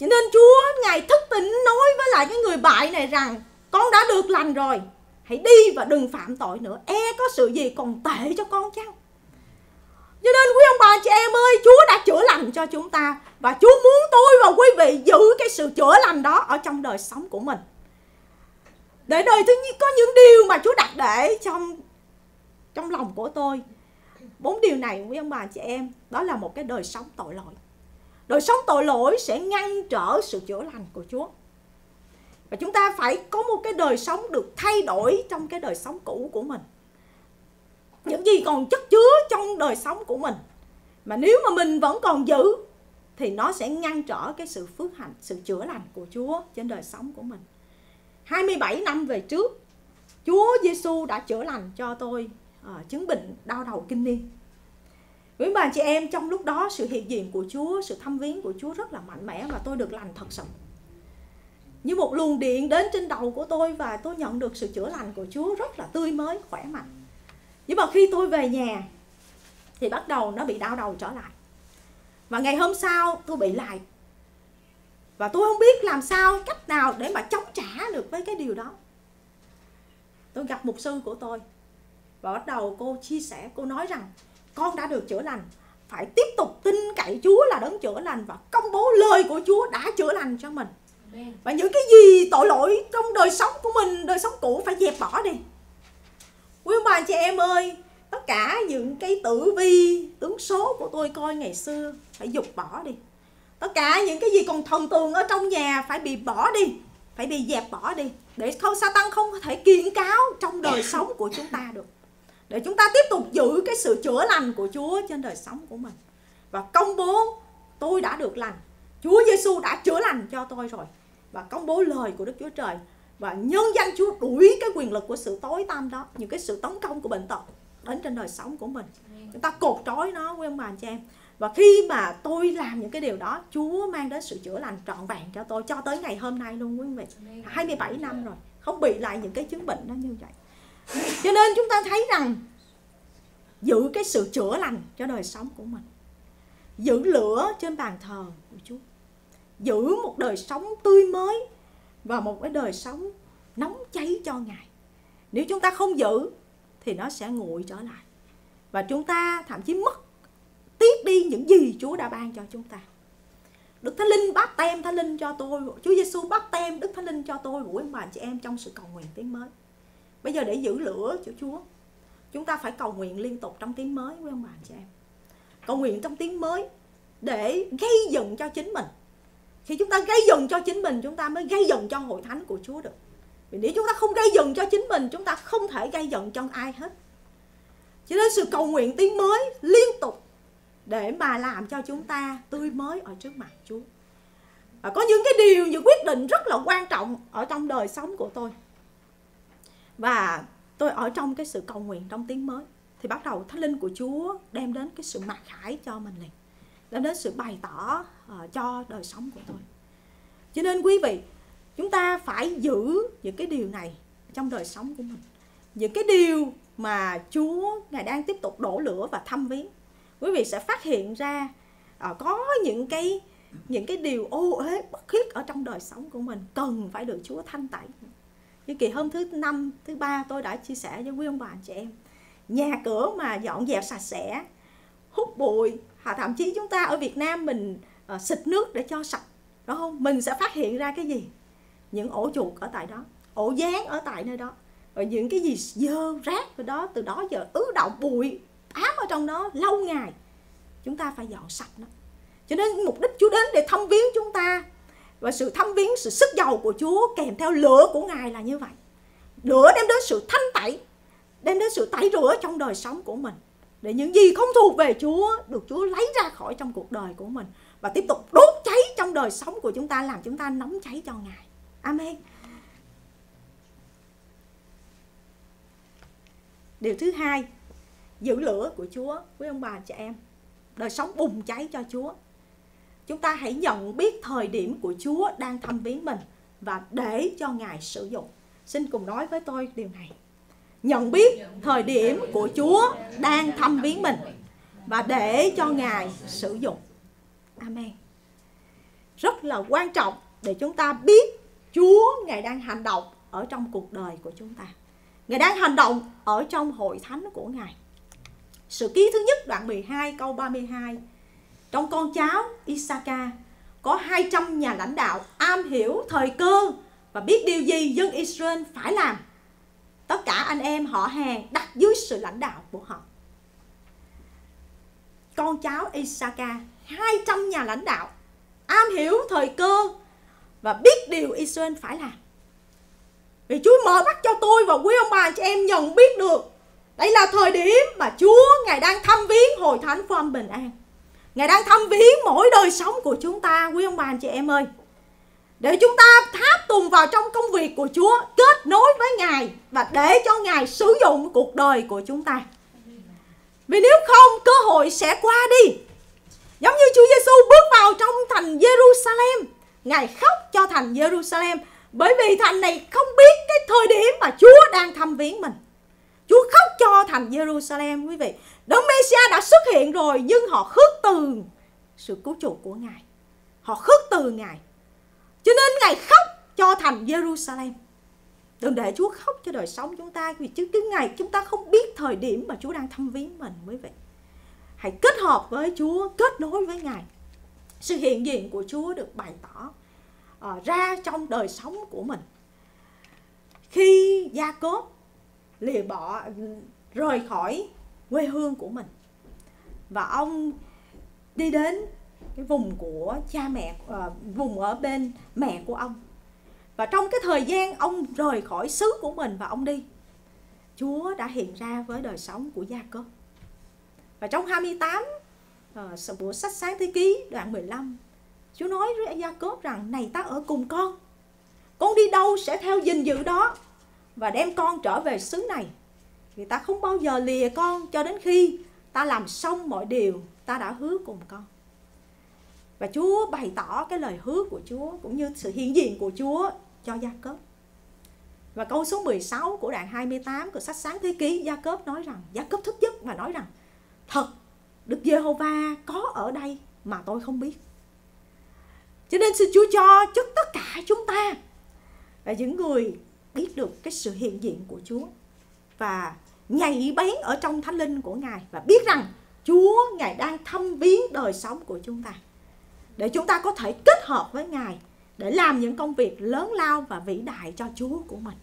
Cho nên Chúa Ngài thức tỉnh nói với lại cái người bại này rằng con đã được lành rồi, hãy đi và đừng phạm tội nữa, e có sự gì còn tệ cho con chăng? Cho nên quý ông bà chị em ơi, Chúa đã chữa lành cho chúng ta. Và Chúa muốn tôi và quý vị giữ cái sự chữa lành đó ở trong đời sống của mình. Để đời thứ nhất có những điều mà Chúa đặt để trong trong lòng của tôi. Bốn điều này, quý ông bà, chị em, đó là một cái đời sống tội lỗi. Đời sống tội lỗi sẽ ngăn trở sự chữa lành của Chúa. Và chúng ta phải có một cái đời sống được thay đổi trong cái đời sống cũ của mình. Những gì còn chất chứa trong đời sống của mình mà nếu mà mình vẫn còn giữ thì nó sẽ ngăn trở cái sự phước hạnh sự chữa lành của Chúa trên đời sống của mình. 27 năm về trước Chúa Giêsu đã chữa lành cho tôi uh, chứng bệnh đau đầu kinh niên. Quý bà chị em trong lúc đó sự hiện diện của Chúa sự thăm viếng của Chúa rất là mạnh mẽ và tôi được lành thật sự. Như một luồng điện đến trên đầu của tôi và tôi nhận được sự chữa lành của Chúa rất là tươi mới khỏe mạnh. Nhưng mà khi tôi về nhà thì bắt đầu nó bị đau đầu trở lại. Và ngày hôm sau tôi bị lại. Và tôi không biết làm sao cách nào để mà chống trả được với cái điều đó. Tôi gặp mục sư của tôi. Và bắt đầu cô chia sẻ cô nói rằng con đã được chữa lành. Phải tiếp tục tin cậy Chúa là đấng chữa lành và công bố lời của Chúa đã chữa lành cho mình. Và những cái gì tội lỗi trong đời sống của mình đời sống cũ phải dẹp bỏ đi. Quý ông bà chị em ơi tất cả những cái tử vi tướng số của tôi coi ngày xưa phải dục bỏ đi. Tất cả những cái gì còn thần tượng ở trong nhà phải bị bỏ đi phải bị dẹp bỏ đi. Để không sa tăng không có thể kiện cáo trong đời [LAUGHS] sống của chúng ta được. Để chúng ta tiếp tục giữ cái sự chữa lành của Chúa trên đời sống của mình. Và công bố tôi đã được lành. Chúa Giêsu đã chữa lành cho tôi rồi. Và công bố lời của Đức Chúa Trời. Và nhân danh Chúa đuổi cái quyền lực của sự tối tăm đó những cái sự tấn công của bệnh tật đến trên đời sống của mình. Chúng ta cột trói nó với ông bà anh chị em. Và khi mà tôi làm những cái điều đó Chúa mang đến sự chữa lành trọn vẹn cho tôi cho tới ngày hôm nay luôn quý vị 27 năm rồi không bị lại những cái chứng bệnh đó như vậy. Cho nên chúng ta thấy rằng giữ cái sự chữa lành cho đời sống của mình giữ lửa trên bàn thờ của Chúa giữ một đời sống tươi mới và một cái đời sống nóng cháy cho Ngài. Nếu chúng ta không giữ thì nó sẽ nguội trở lại. Và chúng ta thậm chí mất, tiếc đi những gì Chúa đã ban cho chúng ta. Đức Thánh Linh bắt tem Thánh Linh cho tôi, Chúa Giêsu bắt tem Đức Thánh Linh cho tôi của anh bà chị em trong sự cầu nguyện tiếng mới. Bây giờ để giữ lửa cho Chúa, Chúng ta phải cầu nguyện liên tục trong tiếng mới với ông bà chị em. Cầu nguyện trong tiếng mới Để gây dựng cho chính mình. Khi chúng ta gây dựng cho chính mình, Chúng ta mới gây dựng cho hội thánh của Chúa được. Vì nếu chúng ta không gây dựng cho chính mình Chúng ta không thể gây dựng cho ai hết. Cho nên sự cầu nguyện tiếng mới liên tục Để mà làm cho chúng ta tươi mới ở trước mặt Chúa. Và có những cái điều những quyết định rất là quan trọng ở trong đời sống của tôi. Và tôi ở trong cái sự cầu nguyện trong tiếng mới. Thì bắt đầu thánh linh của chúa đem đến cái sự mặc khải cho mình liền đem đến sự bày tỏ uh, cho đời sống của tôi. Cho nên quý vị chúng ta phải giữ những cái điều này trong đời sống của mình. Những cái điều mà chúa ngài đang tiếp tục đổ lửa và thăm viếng. Quý vị sẽ phát hiện ra à, có những cái những cái điều ô uế bất khiết ở trong đời sống của mình cần phải được chúa thanh tẩy. Như kỳ hôm thứ năm thứ ba tôi đã chia sẻ với quý ông bà chị em nhà cửa mà dọn dẹp sạch sẽ hút bụi hoặc thậm chí chúng ta ở Việt Nam mình uh, xịt nước để cho sạch đúng không? Mình sẽ phát hiện ra cái gì? Những ổ chuột ở tại đó, ổ gián ở tại nơi đó. Rồi những cái gì dơ rác ở đó, từ đó giờ ứ động, bụi, ám ở trong đó lâu ngày. Chúng ta phải dọn sạch nó. Cho nên mục đích Chúa đến để thăm viếng chúng ta. Và sự thăm viếng, sự sức giàu của Chúa kèm theo lửa của Ngài là như vậy. Lửa đem đến sự thanh tẩy, đem đến sự tẩy rửa trong đời sống của mình. Để những gì không thuộc về Chúa được Chúa lấy ra khỏi trong cuộc đời của mình. Và tiếp tục đốt cháy trong đời sống của chúng ta, làm chúng ta nóng cháy cho Ngài. Amen. Điều thứ hai, giữ lửa của Chúa với ông bà chị em. Đời sống bùng cháy cho Chúa chúng ta hãy nhận biết thời điểm của Chúa đang thăm viếng mình và để cho Ngài sử dụng. Xin cùng nói với tôi điều này. Nhận biết thời điểm của Chúa đang thăm viếng mình và để cho Ngài sử dụng. Amen. Rất là quan trọng để chúng ta biết Chúa Ngài đang hành động ở trong cuộc đời của chúng ta. Ngài đang hành động ở trong hội thánh của Ngài. Sự ký thứ nhất đoạn 12 câu 32 trong con cháu Isaka có 200 nhà lãnh đạo am hiểu thời cơ và biết điều gì dân Israel phải làm. Tất cả anh em họ hàng đặt dưới sự lãnh đạo của họ. Con cháu Isaka 200 nhà lãnh đạo am hiểu thời cơ và biết điều Israel phải làm. Vì Chúa mở mắt cho tôi và quý ông bà chị em nhận biết được đây là thời điểm mà Chúa, Ngài đang thăm viếng hội thánh phong bình an. Ngài đang thăm viếng mỗi đời sống của chúng ta, quý ông bà anh chị em ơi để chúng ta tháp tùng vào trong công việc của Chúa, kết nối với Ngài và để cho Ngài sử dụng cuộc đời của chúng ta vì nếu không, cơ hội sẽ qua đi giống như Chúa Giêsu bước vào trong thành Jerusalem Ngài khóc cho thành Jerusalem bởi vì thành này không biết cái thời điểm mà Chúa đang thăm viếng mình Chúa khóc cho thành Jerusalem quý vị Đấng Messiah đã xuất hiện rồi nhưng họ khước từ sự cứu chuộc của Ngài. Họ khước từ Ngài. Cho nên Ngài khóc cho thành Jerusalem. Đừng để Chúa khóc cho đời sống chúng ta vì chứ cái ngày chúng ta không biết thời điểm mà Chúa đang thăm viếng mình quý vị. Hãy kết hợp với Chúa, kết nối với Ngài. Sự hiện diện của Chúa được bày tỏ uh, ra trong đời sống của mình. Khi Gia Cốp lìa bỏ rời khỏi quê hương của mình và ông đi đến cái vùng của cha mẹ uh, vùng ở bên mẹ của ông và trong cái thời gian ông rời khỏi xứ của mình và ông đi Chúa đã hiện ra với đời sống của Gia Cốp và trong 28 uh, của sách sáng thế ký đoạn 15 Chúa nói với Gia Cốp rằng này ta ở cùng con. Con đi đâu sẽ theo gìn giữ đó và đem con trở về xứ này. Vì ta không bao giờ lìa con cho đến khi ta làm xong mọi điều ta đã hứa cùng con. Và Chúa bày tỏ cái lời hứa của Chúa cũng như sự hiện diện của Chúa cho Gia Cốp. Và câu số 16 của đoạn 28 của sách sáng thế ký Gia Cốp nói rằng Gia Cốp thức giấc và nói rằng Thật Đức Giê-hô-va có ở đây mà tôi không biết. Cho nên xin Chúa cho cho tất cả chúng ta là những người biết được cái sự hiện diện của Chúa và nhảy bén ở trong thánh linh của Ngài và biết rằng Chúa, Ngài đang thăm viếng đời sống của chúng ta để chúng ta có thể kết hợp với Ngài để làm những công việc lớn lao và vĩ đại cho Chúa của mình.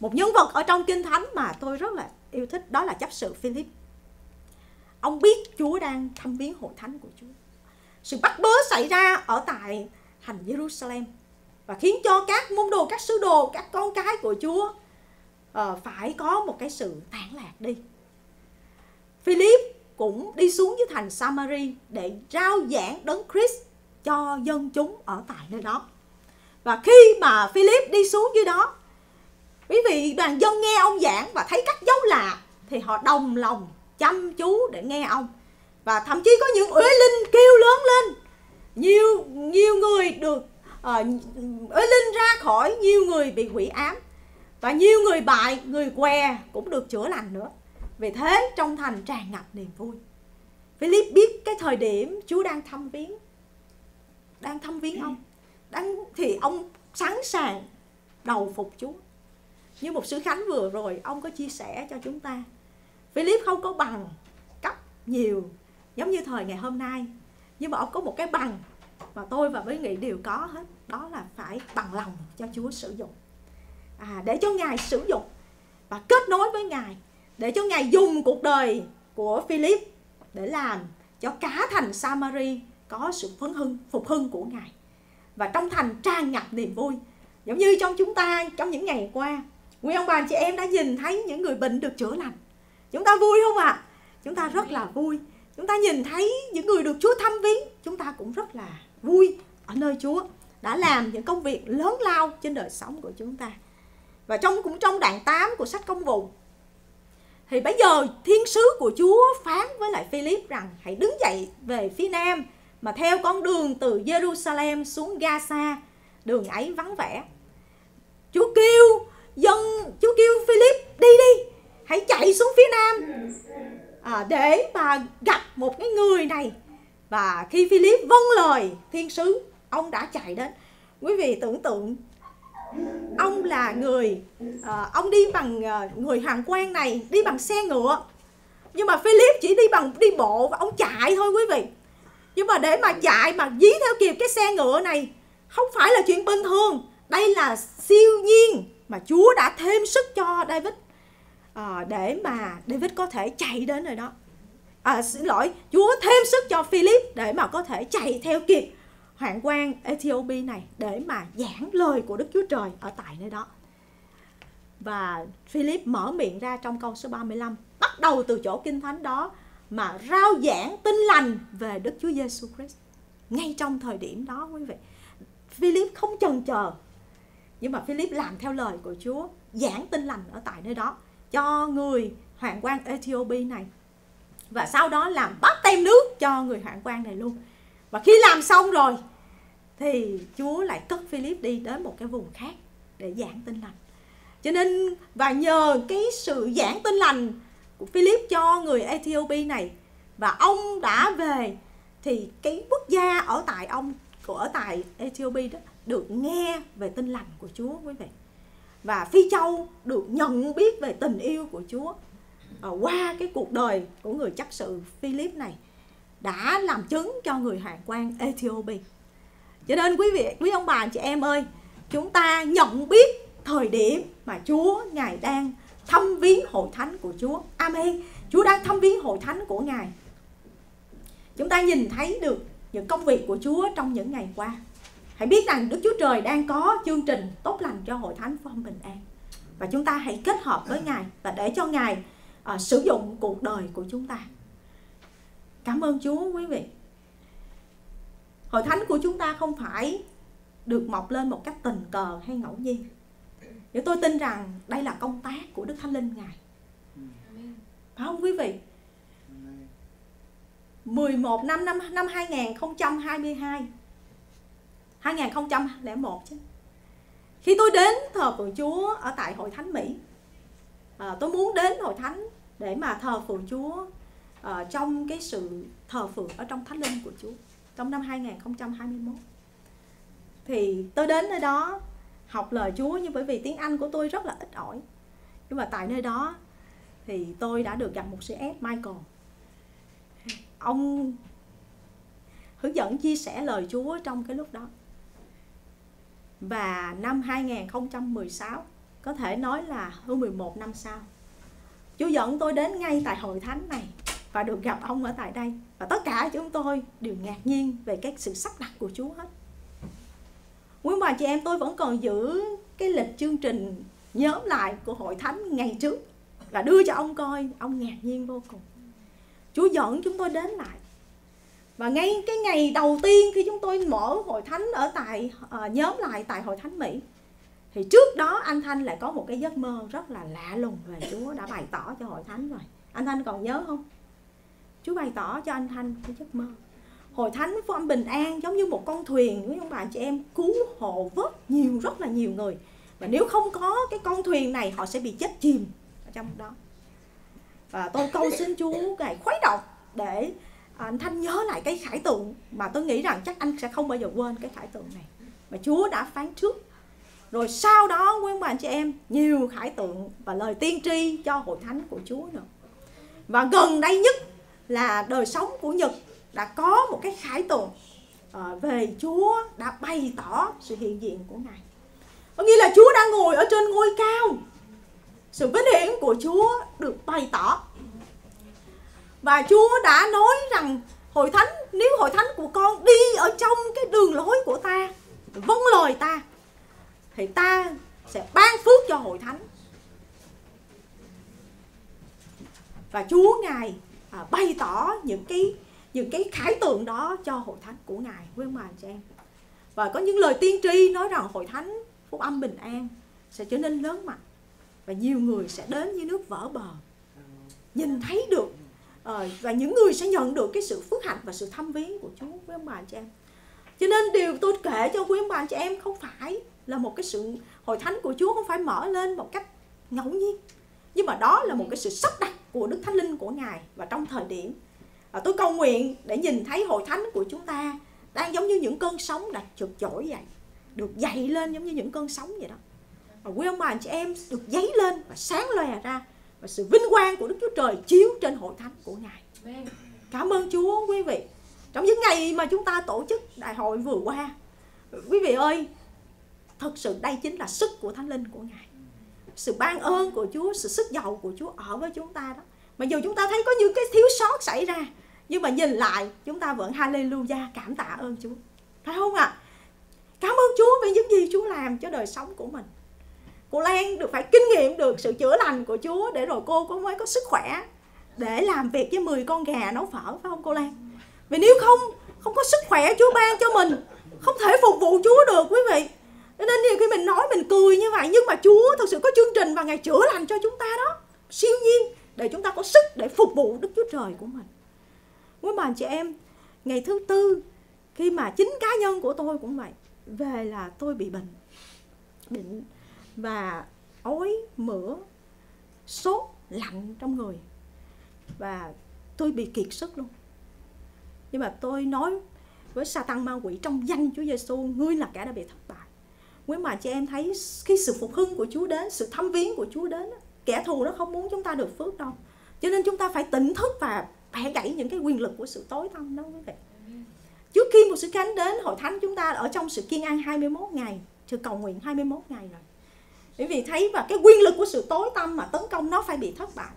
Một nhân vật ở trong Kinh Thánh mà tôi rất là yêu thích đó là chấp sự Philip. Ông biết Chúa đang thăm viếng hội thánh của Chúa. Sự bắt bớ xảy ra ở tại thành Jerusalem và khiến cho các môn đồ, các sứ đồ, các con cái của Chúa uh, phải có một cái sự tản lạc đi. Philip cũng đi xuống dưới thành Samari để rao giảng đấng Christ cho dân chúng ở tại nơi đó. Và khi mà Philip đi xuống dưới đó, quý vị đoàn dân nghe ông giảng và thấy các dấu lạ thì họ đồng lòng chăm chú để nghe ông. Và thậm chí có những uế linh kêu lớn lên. Nhiều nhiều người được uh, uế linh ra khỏi, nhiều người bị quỷ ám. Và nhiều người bại, người què cũng được chữa lành nữa. Vì thế trong thành tràn ngập niềm vui. Philip biết cái thời điểm Chúa đang thăm viếng đang thăm viếng ông đang thì ông sẵn sàng đầu phục Chúa như một sứ khánh vừa rồi ông có chia sẻ cho chúng ta Philip không có bằng cấp nhiều giống như thời ngày hôm nay. Nhưng mà ông có một cái bằng mà tôi và với nghị đều có hết đó là phải bằng lòng cho Chúa sử dụng. À, để cho ngài sử dụng và kết nối với ngài để cho ngài dùng cuộc đời của Philip để làm cho cả thành Samari có sự phấn hưng phục hưng của ngài. Và trong thành tràn ngập niềm vui giống như trong chúng ta trong những ngày qua quý ông bà chị em đã nhìn thấy những người bệnh được chữa lành chúng ta vui không ạ à? chúng ta rất là vui chúng ta nhìn thấy những người được Chúa thăm viếng chúng ta cũng rất là vui ở nơi Chúa đã làm những công việc lớn lao trên đời sống của chúng ta và trong cũng trong đoạn 8 của sách công vụ thì bây giờ thiên sứ của Chúa phán với lại Philip rằng hãy đứng dậy về phía nam mà theo con đường từ Jerusalem xuống Gaza, đường ấy vắng vẻ. Chúa kêu dân, Chúa kêu Philip đi đi, hãy chạy xuống phía nam. À, để mà gặp một cái người này. Và khi Philip vâng lời thiên sứ, ông đã chạy đến. Quý vị tưởng tượng ông là người à, ông đi bằng à, người hàng quan này đi bằng xe ngựa. Nhưng mà Philip chỉ đi bằng đi bộ và ông chạy thôi quý vị. Nhưng mà để mà chạy mà dí theo kịp cái xe ngựa này không phải là chuyện bình thường. Đây là siêu nhiên mà Chúa đã thêm sức cho David à, để mà David có thể chạy đến nơi đó. À, xin lỗi Chúa thêm sức cho Philip để mà có thể chạy theo kịp hoàng quan Ethiopia này để mà giảng lời của Đức Chúa Trời ở tại nơi đó. Và Philip mở miệng ra trong câu số 35 bắt đầu từ chỗ kinh thánh đó mà rao giảng tin lành về Đức Chúa Giêsu Christ. Ngay trong thời điểm đó quý vị Philip không chần chờ nhưng mà Philip làm theo lời của Chúa giảng tin lành ở tại nơi đó cho người hoàng quan Ethiopia này. Và sau đó làm bắt tem nước cho người hoàng quan này luôn. Và khi làm xong rồi, thì Chúa lại cất Philip đi đến một cái vùng khác để giảng tin lành. Cho nên, và nhờ cái sự giảng tin lành của Philip cho người Ethiopia này, và ông đã về, thì cái quốc gia ở tại ông, của ở tại Ethiopia đó, được nghe về tin lành của Chúa quý vị và Phi Châu được nhận biết về tình yêu của Chúa à, qua cái cuộc đời của người chấp sự Philip này đã làm chứng cho người hoàng quan Ethiopia cho nên quý vị quý ông bà chị em ơi chúng ta nhận biết thời điểm mà Chúa ngài đang thăm viếng hội thánh của Chúa. Amen. Chúa đang thăm viếng hội thánh của Ngài chúng ta nhìn thấy được những công việc của Chúa trong những ngày qua hãy biết rằng Đức Chúa Trời đang có chương trình tốt lành cho hội thánh phong bình an. Và chúng ta hãy kết hợp với Ngài và để cho Ngài uh, sử dụng cuộc đời của chúng ta. Cảm ơn Chúa quý vị. Hội thánh của chúng ta không phải được mọc lên một cách tình cờ hay ngẫu nhiên. Để tôi tin rằng đây là công tác của Đức Thánh Linh Ngài. Phải không quý vị? 11 năm năm năm 2022 2001 chứ. Khi tôi đến thờ phượng Chúa ở tại hội thánh Mỹ à, tôi muốn đến hội thánh để mà thờ phượng Chúa à, trong cái sự thờ phượng ở trong thánh linh của Chúa trong năm 2021 thì tôi đến nơi đó học lời Chúa nhưng bởi vì tiếng Anh của tôi rất là ít ỏi. Nhưng mà tại nơi đó thì tôi đã được gặp một sĩ ép Michael. Ông hướng dẫn chia sẻ lời Chúa trong cái lúc đó và năm 2016 có thể nói là hơn 11 năm sau, Chúa dẫn tôi đến ngay tại hội thánh này và được gặp ông ở tại đây. Và tất cả chúng tôi đều ngạc nhiên về cái sự sắp đặt của Chúa hết. Quý bà chị em tôi vẫn còn giữ cái lịch chương trình nhóm lại của hội thánh ngày trước và đưa cho ông coi. Ông ngạc nhiên vô cùng. Chúa dẫn chúng tôi đến lại và ngay cái ngày đầu tiên khi chúng tôi mở hội thánh ở tại à, nhóm lại tại hội thánh Mỹ thì trước đó anh Thanh lại có một cái giấc mơ rất là lạ lùng về Chúa đã bày tỏ cho hội thánh rồi. Anh Thanh còn nhớ không? Chúa bày tỏ cho anh Thanh cái giấc mơ. Hội thánh phúc âm bình an giống như một con thuyền với ông bà chị em? Cứu hộ vớt nhiều rất là nhiều người. Và nếu không có cái con thuyền này họ sẽ bị chết chìm ở trong đó. Và tôi cầu xin Chúa ngài khuấy động để À, anh Thanh nhớ lại cái khải tượng mà tôi nghĩ rằng chắc anh sẽ không bao giờ quên cái khải tượng này mà Chúa đã phán trước rồi sau đó, quý bà chị em, nhiều khải tượng và lời tiên tri cho hội thánh của Chúa nữa và gần đây nhất là đời sống của Nhật đã có một cái khải tượng à, về Chúa đã bày tỏ sự hiện diện của Ngài. Có nghĩa là Chúa đang ngồi ở trên ngôi cao. Sự vinh hiển của Chúa được bày tỏ. Và Chúa đã nói rằng hội thánh nếu hội thánh của con đi ở trong cái đường lối của ta, vâng lời ta thì ta sẽ ban phước cho hội thánh. Và Chúa Ngài à, bày tỏ những cái những cái khải tượng đó cho hội thánh của ngài với mà cho em và có những lời tiên tri nói rằng hội thánh phúc âm bình an sẽ trở nên lớn mạnh và nhiều người sẽ đến như nước vỡ bờ nhìn thấy được Ờ, và những người sẽ nhận được cái sự phước hạnh và sự thăm viếng của Chúa quý ông bà chị em. Cho nên điều tôi kể cho quý ông bà chị em không phải là một cái sự hội thánh của Chúa không phải mở lên một cách ngẫu nhiên nhưng mà đó là một cái sự sắp đặt của Đức Thánh Linh của Ngài và trong thời điểm. À, tôi cầu nguyện để nhìn thấy hội thánh của chúng ta đang giống như những cơn sóng đã trượt trỗi vậy được dậy lên giống như những cơn sóng vậy đó. Và quý ông bà anh chị em được dấy lên và sáng lòe ra và sự vinh quang của Đức Chúa Trời chiếu trên hội thánh của Ngài. Cảm ơn Chúa quý vị. Trong những ngày mà chúng ta tổ chức đại hội vừa qua quý vị ơi thật sự đây chính là sức của thánh linh của ngài. Sự ban ơn của chúa sự sức giàu của chúa ở với chúng ta đó. Mặc dù chúng ta thấy có những cái thiếu sót xảy ra nhưng mà nhìn lại chúng ta vẫn hallelujah cảm tạ ơn Chúa. Phải không ạ? À? cảm ơn Chúa vì những gì Chúa làm cho đời sống của mình cô Lan được phải kinh nghiệm được sự chữa lành của Chúa để rồi cô có mới có sức khỏe để làm việc với 10 con gà nấu phở, phải không cô Lan? Vì nếu không không có sức khỏe Chúa ban cho mình, không thể phục vụ Chúa được quý vị. Cho nên nhiều khi mình nói mình cười như vậy, nhưng mà Chúa thực sự có chương trình và ngày chữa lành cho chúng ta đó. Siêu nhiên, để chúng ta có sức để phục vụ Đức Chúa Trời của mình. Quý bà chị em, ngày thứ tư, khi mà chính cá nhân của tôi cũng vậy, về là tôi bị bệnh bệnh và ói, mửa, sốt, lạnh trong người. Và tôi bị kiệt sức luôn. Nhưng mà tôi nói với sa tăng ma quỷ trong danh Chúa Giêsu ngươi là kẻ đã bị thất bại. Quý bà chị em thấy khi sự phục hưng của Chúa đến, sự thăm viếng của Chúa đến kẻ thù nó không muốn chúng ta được phước đâu. Cho nên chúng ta phải tỉnh thức và bẻ gãy những cái quyền lực của sự tối tăm đó quý vị. Trước khi một sự cánh đến hội thánh chúng ta ở trong sự kiên an 21 ngày, sự cầu nguyện 21 ngày rồi bởi vì thấy và cái quyền lực của sự tối tâm mà tấn công nó phải bị thất bại.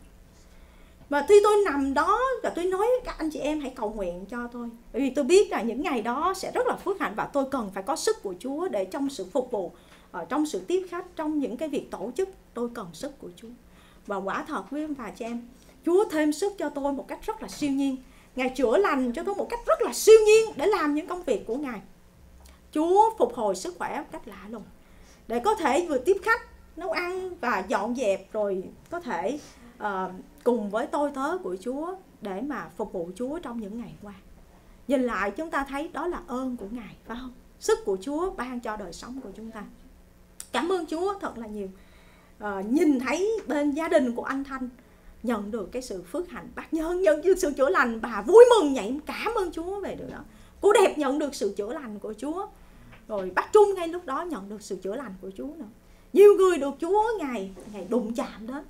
Và khi tôi nằm đó và tôi nói các anh chị em hãy cầu nguyện cho tôi. Bởi vì tôi biết là những ngày đó sẽ rất là phước hạnh và tôi cần phải có sức của Chúa để trong sự phục vụ ở trong sự tiếp khách, trong những cái việc tổ chức, tôi cần sức của Chúa. Và quả thật quý ông bà chị em, Chúa thêm sức cho tôi một cách rất là siêu nhiên. Ngài chữa lành cho tôi một cách rất là siêu nhiên để làm những công việc của Ngài. Chúa phục hồi sức khỏe một cách lạ lùng để có thể vừa tiếp khách nấu ăn và dọn dẹp rồi có thể uh, cùng với tôi tớ của Chúa để mà phục vụ Chúa trong những ngày qua. Nhìn lại chúng ta thấy đó là ơn của Ngài phải không? Sức của Chúa ban cho đời sống của chúng ta. Cảm ơn Chúa thật là nhiều. Uh, nhìn thấy bên gia đình của anh Thanh nhận được cái sự phước hạnh bác nhân nhận được sự chữa lành bà vui mừng nhảy cảm ơn Chúa về điều đó cô đẹp nhận được sự chữa lành của Chúa rồi bác Trung ngay lúc đó nhận được sự chữa lành của Chúa nữa. Nhiều người được Chúa ngày ngày đụng chạm đến.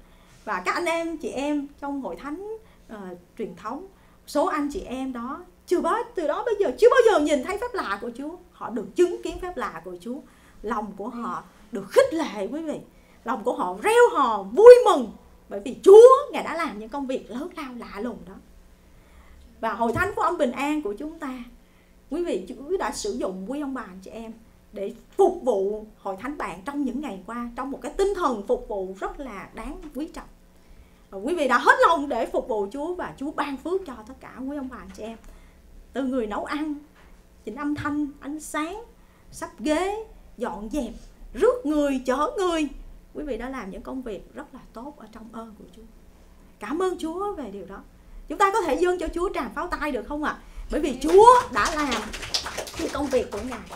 Và các anh em chị em trong hội thánh uh, truyền thống số anh chị em đó chưa bao từ đó bây giờ chưa bao giờ nhìn thấy phép lạ của Chúa. Họ được chứng kiến phép lạ của Chúa. Lòng của họ được khích lệ quý vị. Lòng của họ reo hò vui mừng. Bởi vì Chúa ngài đã làm những công việc lớn lao lạ lùng đó. Và hội thánh của ông bình an của chúng ta quý vị Chúa đã sử dụng quý ông bà anh chị em để phục vụ hội thánh bạn trong những ngày qua, trong một cái tinh thần phục vụ rất là đáng quý trọng. Và quý vị đã hết lòng để phục vụ Chúa và Chúa ban phước cho tất cả quý ông bà anh chị em. Từ người nấu ăn, chỉnh âm thanh, ánh sáng, sắp ghế, dọn dẹp, rước người, chở người. Quý vị đã làm những công việc rất là tốt ở trong ơn của Chúa. Cảm ơn Chúa về điều đó. Chúng ta có thể dâng cho Chúa tràng pháo tay được không ạ? à? Bởi vì Chúa đã làm cái công việc của Ngài.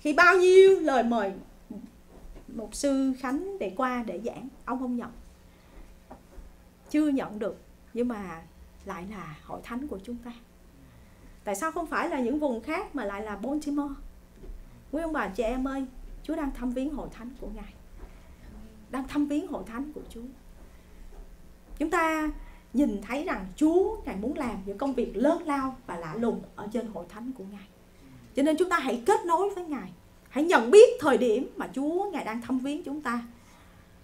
Khi bao nhiêu lời mời một sư Khánh để qua để giảng, ông không nhận. Chưa nhận được, nhưng mà lại là hội thánh của chúng ta. Tại sao không phải là những vùng khác mà lại là Baltimore? Quý ông bà, chị em ơi, Chúa đang thăm viếng hội thánh của Ngài. Đang thăm viếng hội thánh của Chúa. Chúng ta nhìn thấy rằng Chúa Ngài muốn làm những công việc lớn lao và lạ lùng ở trên hội thánh của Ngài. Cho nên chúng ta hãy kết nối với Ngài. Hãy nhận biết thời điểm mà Chúa Ngài đang thăm viếng chúng ta.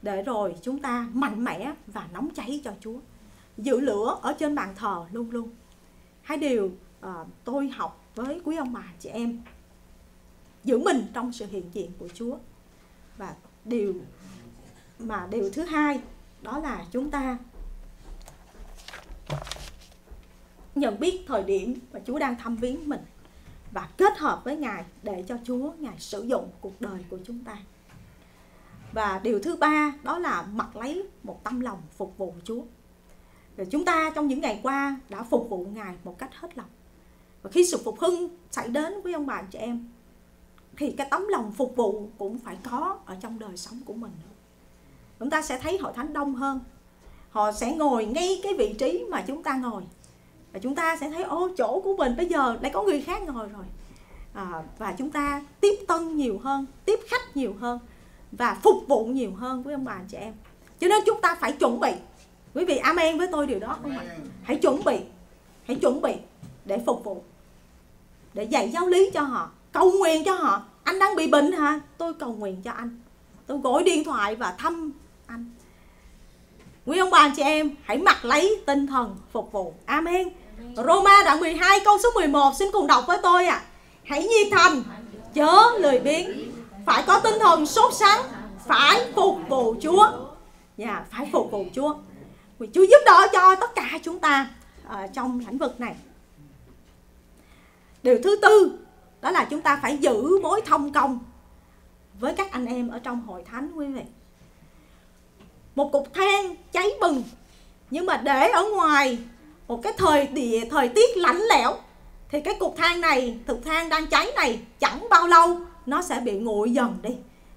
Để rồi chúng ta mạnh mẽ và nóng cháy cho Chúa. Giữ lửa ở trên bàn thờ luôn luôn. Hai điều uh, tôi học với quý ông bà chị em. Giữ mình trong sự hiện diện của Chúa. Và điều mà điều thứ hai đó là chúng ta nhận biết thời điểm mà Chúa đang thăm viếng mình và kết hợp với Ngài để cho Chúa, Ngài sử dụng cuộc đời của chúng ta. Và điều thứ ba, đó là mặc lấy một tâm lòng phục vụ Chúa. Rồi chúng ta trong những ngày qua đã phục vụ Ngài một cách hết lòng. Và khi sự phục hưng xảy đến với ông bà chị em, thì cái tấm lòng phục vụ cũng phải có ở trong đời sống của mình. Chúng ta sẽ thấy hội thánh đông hơn. Họ sẽ ngồi ngay cái vị trí mà chúng ta ngồi. Và chúng ta sẽ thấy ô chỗ của mình bây giờ lại có người khác ngồi rồi. À, và chúng ta tiếp tân nhiều hơn tiếp khách nhiều hơn và phục vụ nhiều hơn với ông bà chị em. Cho nên chúng ta phải chuẩn bị. Quý vị amen với tôi điều đó không ạ? Hãy chuẩn bị hãy chuẩn bị để phục vụ để dạy giáo lý cho họ cầu nguyện cho họ. Anh đang bị bệnh hả? Tôi cầu nguyện cho anh. Tôi gọi điện thoại và thăm anh quý ông bà anh chị em hãy mặc lấy tinh thần phục vụ amen Roma đoạn 12 câu số 11 xin cùng đọc với tôi ạ. À. Hãy nhiệt thành, chớ lười biếng, phải có tinh thần sốt sắng, phải phục vụ Chúa. Dạ, yeah, phải phục vụ Chúa. Vì Chúa giúp đỡ cho tất cả chúng ta ở trong lĩnh vực này. Điều thứ tư đó là chúng ta phải giữ mối thông công với các anh em ở trong hội thánh quý vị. Một cục than cháy bừng. Nhưng mà để ở ngoài một cái thời địa, thời tiết lạnh lẽo, thì cái cục than này, thực than đang cháy này chẳng bao lâu nó sẽ bị nguội dần đi.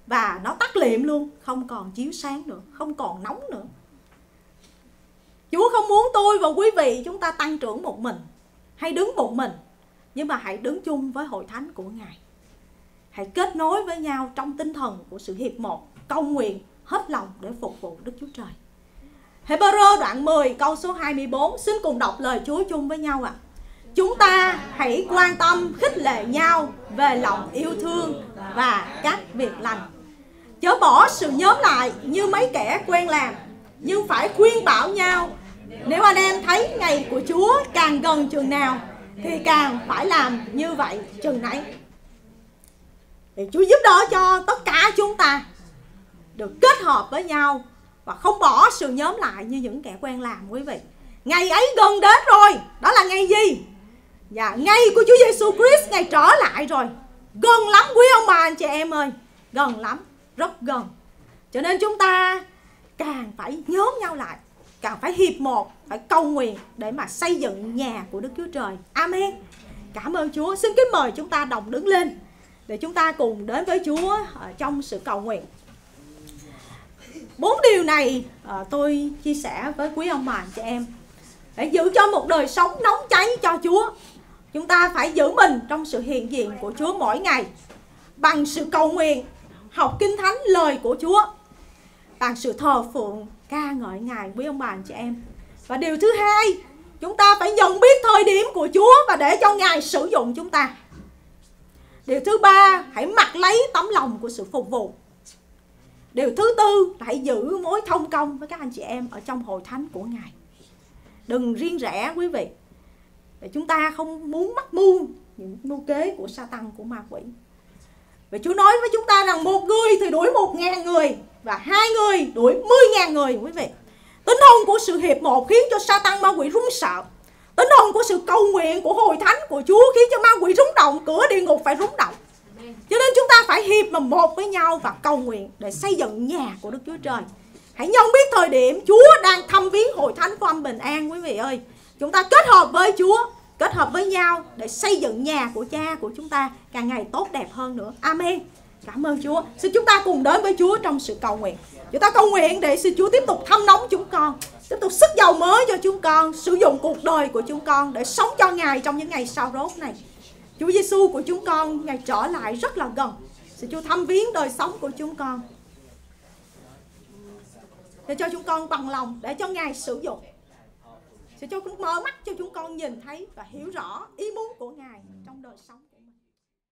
Và nó tắt liệm luôn, không còn chiếu sáng nữa, không còn nóng nữa. Chúa không muốn tôi và quý vị chúng ta tăng trưởng một mình hay đứng một mình, nhưng mà hãy đứng chung với hội thánh của Ngài. Hãy kết nối với nhau trong tinh thần của sự hiệp một công nguyện hết lòng để phục vụ Đức Chúa Trời Hebrew đoạn 10 câu số 24 Xin cùng đọc lời Chúa chung với nhau ạ à. Chúng ta hãy quan tâm, khích lệ nhau về lòng yêu thương và các việc lành Chớ bỏ sự nhóm lại như mấy kẻ quen làm Nhưng phải khuyên bảo nhau, nếu anh em thấy ngày của Chúa càng gần chừng nào, thì càng phải làm như vậy chừng nãy. thì Chúa giúp đỡ cho tất cả chúng ta được kết hợp với nhau và không bỏ sự nhóm lại như những kẻ quen làm, quý vị. Ngày ấy gần đến rồi, đó là ngày gì? Dạ ngày của Chúa Giêsu Christ ngày trở lại rồi. Gần lắm, quý ông bà, anh chị em ơi. Gần lắm, rất gần. Cho nên chúng ta càng phải nhóm nhau lại, càng phải hiệp một, phải cầu nguyện để mà xây dựng nhà của Đức Chúa Trời. Amen. Cảm ơn Chúa. Xin kính mời chúng ta đồng đứng lên để chúng ta cùng đến với Chúa ở trong sự cầu nguyện bốn điều này à, tôi chia sẻ với quý ông bà chị em. Để giữ cho một đời sống nóng cháy cho Chúa. Chúng ta phải giữ mình trong sự hiện diện của Chúa mỗi ngày bằng sự cầu nguyện học kinh thánh lời của Chúa bằng sự thờ phượng ca ngợi ngài quý ông bà chị em. Và điều thứ hai chúng ta phải nhận biết thời điểm của Chúa và để cho ngài sử dụng chúng ta. Điều thứ ba hãy mặc lấy tấm lòng của sự phục vụ điều thứ tư là hãy giữ mối thông công với các anh chị em ở trong hội thánh của ngài. Đừng riêng rẽ, quý vị. Để chúng ta không muốn mắc mưu, những mưu kế của sa tăng của ma quỷ. Và Chúa nói với chúng ta rằng một người thì đuổi một ngàn người và hai người đuổi mười ngàn người, quý vị. Tính hồn của sự hiệp một khiến cho sa tăng ma quỷ run sợ. Tính hồn của sự cầu nguyện của hội thánh của Chúa khiến cho ma quỷ rung động, cửa địa ngục phải rung động cho nên chúng ta phải hiệp mà một với nhau và cầu nguyện để xây dựng nhà của Đức Chúa Trời. Hãy nhận biết thời điểm Chúa đang thăm viếng hội thánh của âm bình an, quý vị ơi. Chúng ta kết hợp với Chúa, kết hợp với nhau để xây dựng nhà của cha của chúng ta càng ngày tốt đẹp hơn nữa. Amen. Cảm ơn Chúa. Xin chúng ta cùng đến với Chúa trong sự cầu nguyện. Chúng ta cầu nguyện để xin Chúa tiếp tục thăm nóng chúng con, tiếp tục sức giàu mới cho chúng con, sử dụng cuộc đời của chúng con để sống cho Ngài trong những ngày sau rốt này. Chúa Giêsu của chúng con Ngài trở lại rất là gần. Xin Chúa thăm viếng đời sống của chúng con. Để cho chúng con bằng lòng, Để cho Ngài sử dụng. Sẽ cho chúng mở mắt cho chúng con nhìn thấy Và hiểu rõ ý muốn của Ngài trong đời sống